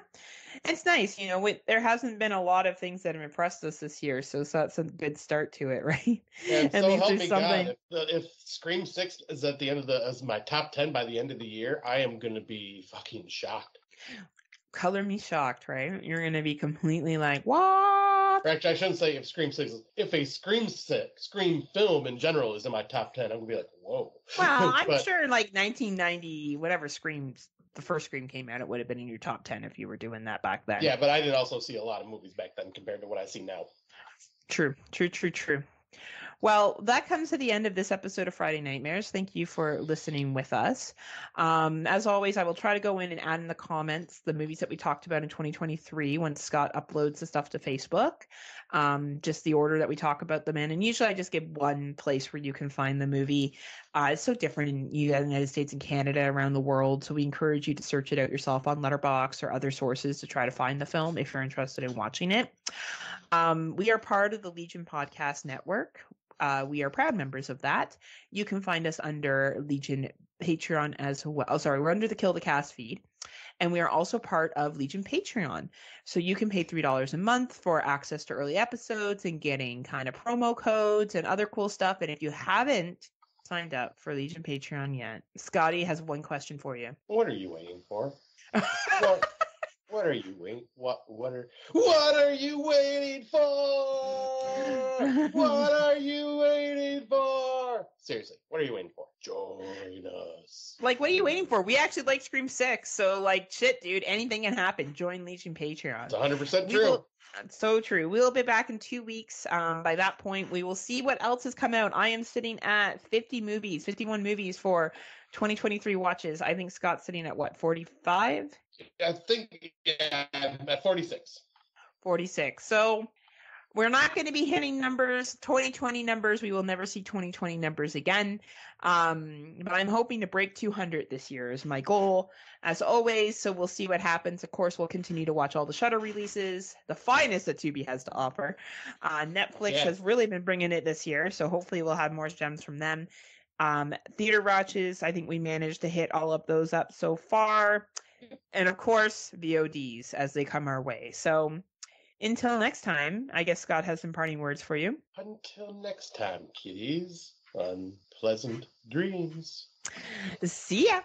S2: It's nice, you know, we, there hasn't been a lot of things that have impressed us this year, so, so that's a good start to it, right?
S1: And
S2: At
S1: so
S2: least
S1: help
S2: there's
S1: me God, if, the, if Scream Six is at the end of the as my top ten by the end of the year, I am gonna be fucking shocked.
S2: Color me shocked, right? You're gonna be completely like, what?
S1: Or actually, I shouldn't say if Scream Six. is- If a Scream Six, Scream film in general is in my top ten, I'm gonna be like, whoa.
S2: Well, I'm
S1: But-
S2: sure like 1990, whatever Screams, the first Scream came out, it would have been in your top 10 if you were doing that back then.
S1: Yeah, but I did also see a lot of movies back then compared to what I see now.
S2: True, true, true, true. Well, that comes to the end of this episode of Friday Nightmares. Thank you for listening with us. Um, as always, I will try to go in and add in the comments the movies that we talked about in 2023 when Scott uploads the stuff to Facebook, um, just the order that we talk about them in. And usually I just give one place where you can find the movie. Uh, it's so different in the United States and Canada, around the world. So we encourage you to search it out yourself on Letterboxd or other sources to try to find the film if you're interested in watching it. Um, we are part of the Legion Podcast Network. Uh, we are proud members of that. You can find us under Legion Patreon as well. Oh, sorry, we're under the Kill the Cast feed. And we are also part of Legion Patreon. So you can pay $3 a month for access to early episodes and getting kind of promo codes and other cool stuff. And if you haven't signed up for Legion Patreon yet, Scotty has one question for you.
S1: What are you waiting for? what, what are you waiting? What what are what are you waiting for? What are you waiting for? Seriously, what are you waiting for? Join us.
S2: like, what are you waiting for? We actually like Scream 6. So, like, shit, dude, anything can happen. Join Legion Patreon.
S1: It's 100 percent true.
S2: will- so true. We'll be back in two weeks. Um, by that point, we will see what else has come out. I am sitting at 50 movies, 51 movies for 2023 watches. I think Scott's sitting at what, 45?
S1: I think yeah, at 46.
S2: 46. So we're not going to be hitting numbers, 2020 numbers. We will never see 2020 numbers again. Um, but I'm hoping to break 200 this year is my goal, as always. So we'll see what happens. Of course, we'll continue to watch all the Shudder releases, the finest that Tubi has to offer. Uh, Netflix
S1: Yeah.
S2: has really been bringing it this year, so hopefully we'll have more gems from them. Um, theater watches, I think we managed to hit all of those up so far. And of course, VODs as they come our way. So until next time, I guess Scott has some parting words for you.
S1: Until next time, kiddies. Unpleasant dreams.
S2: See ya.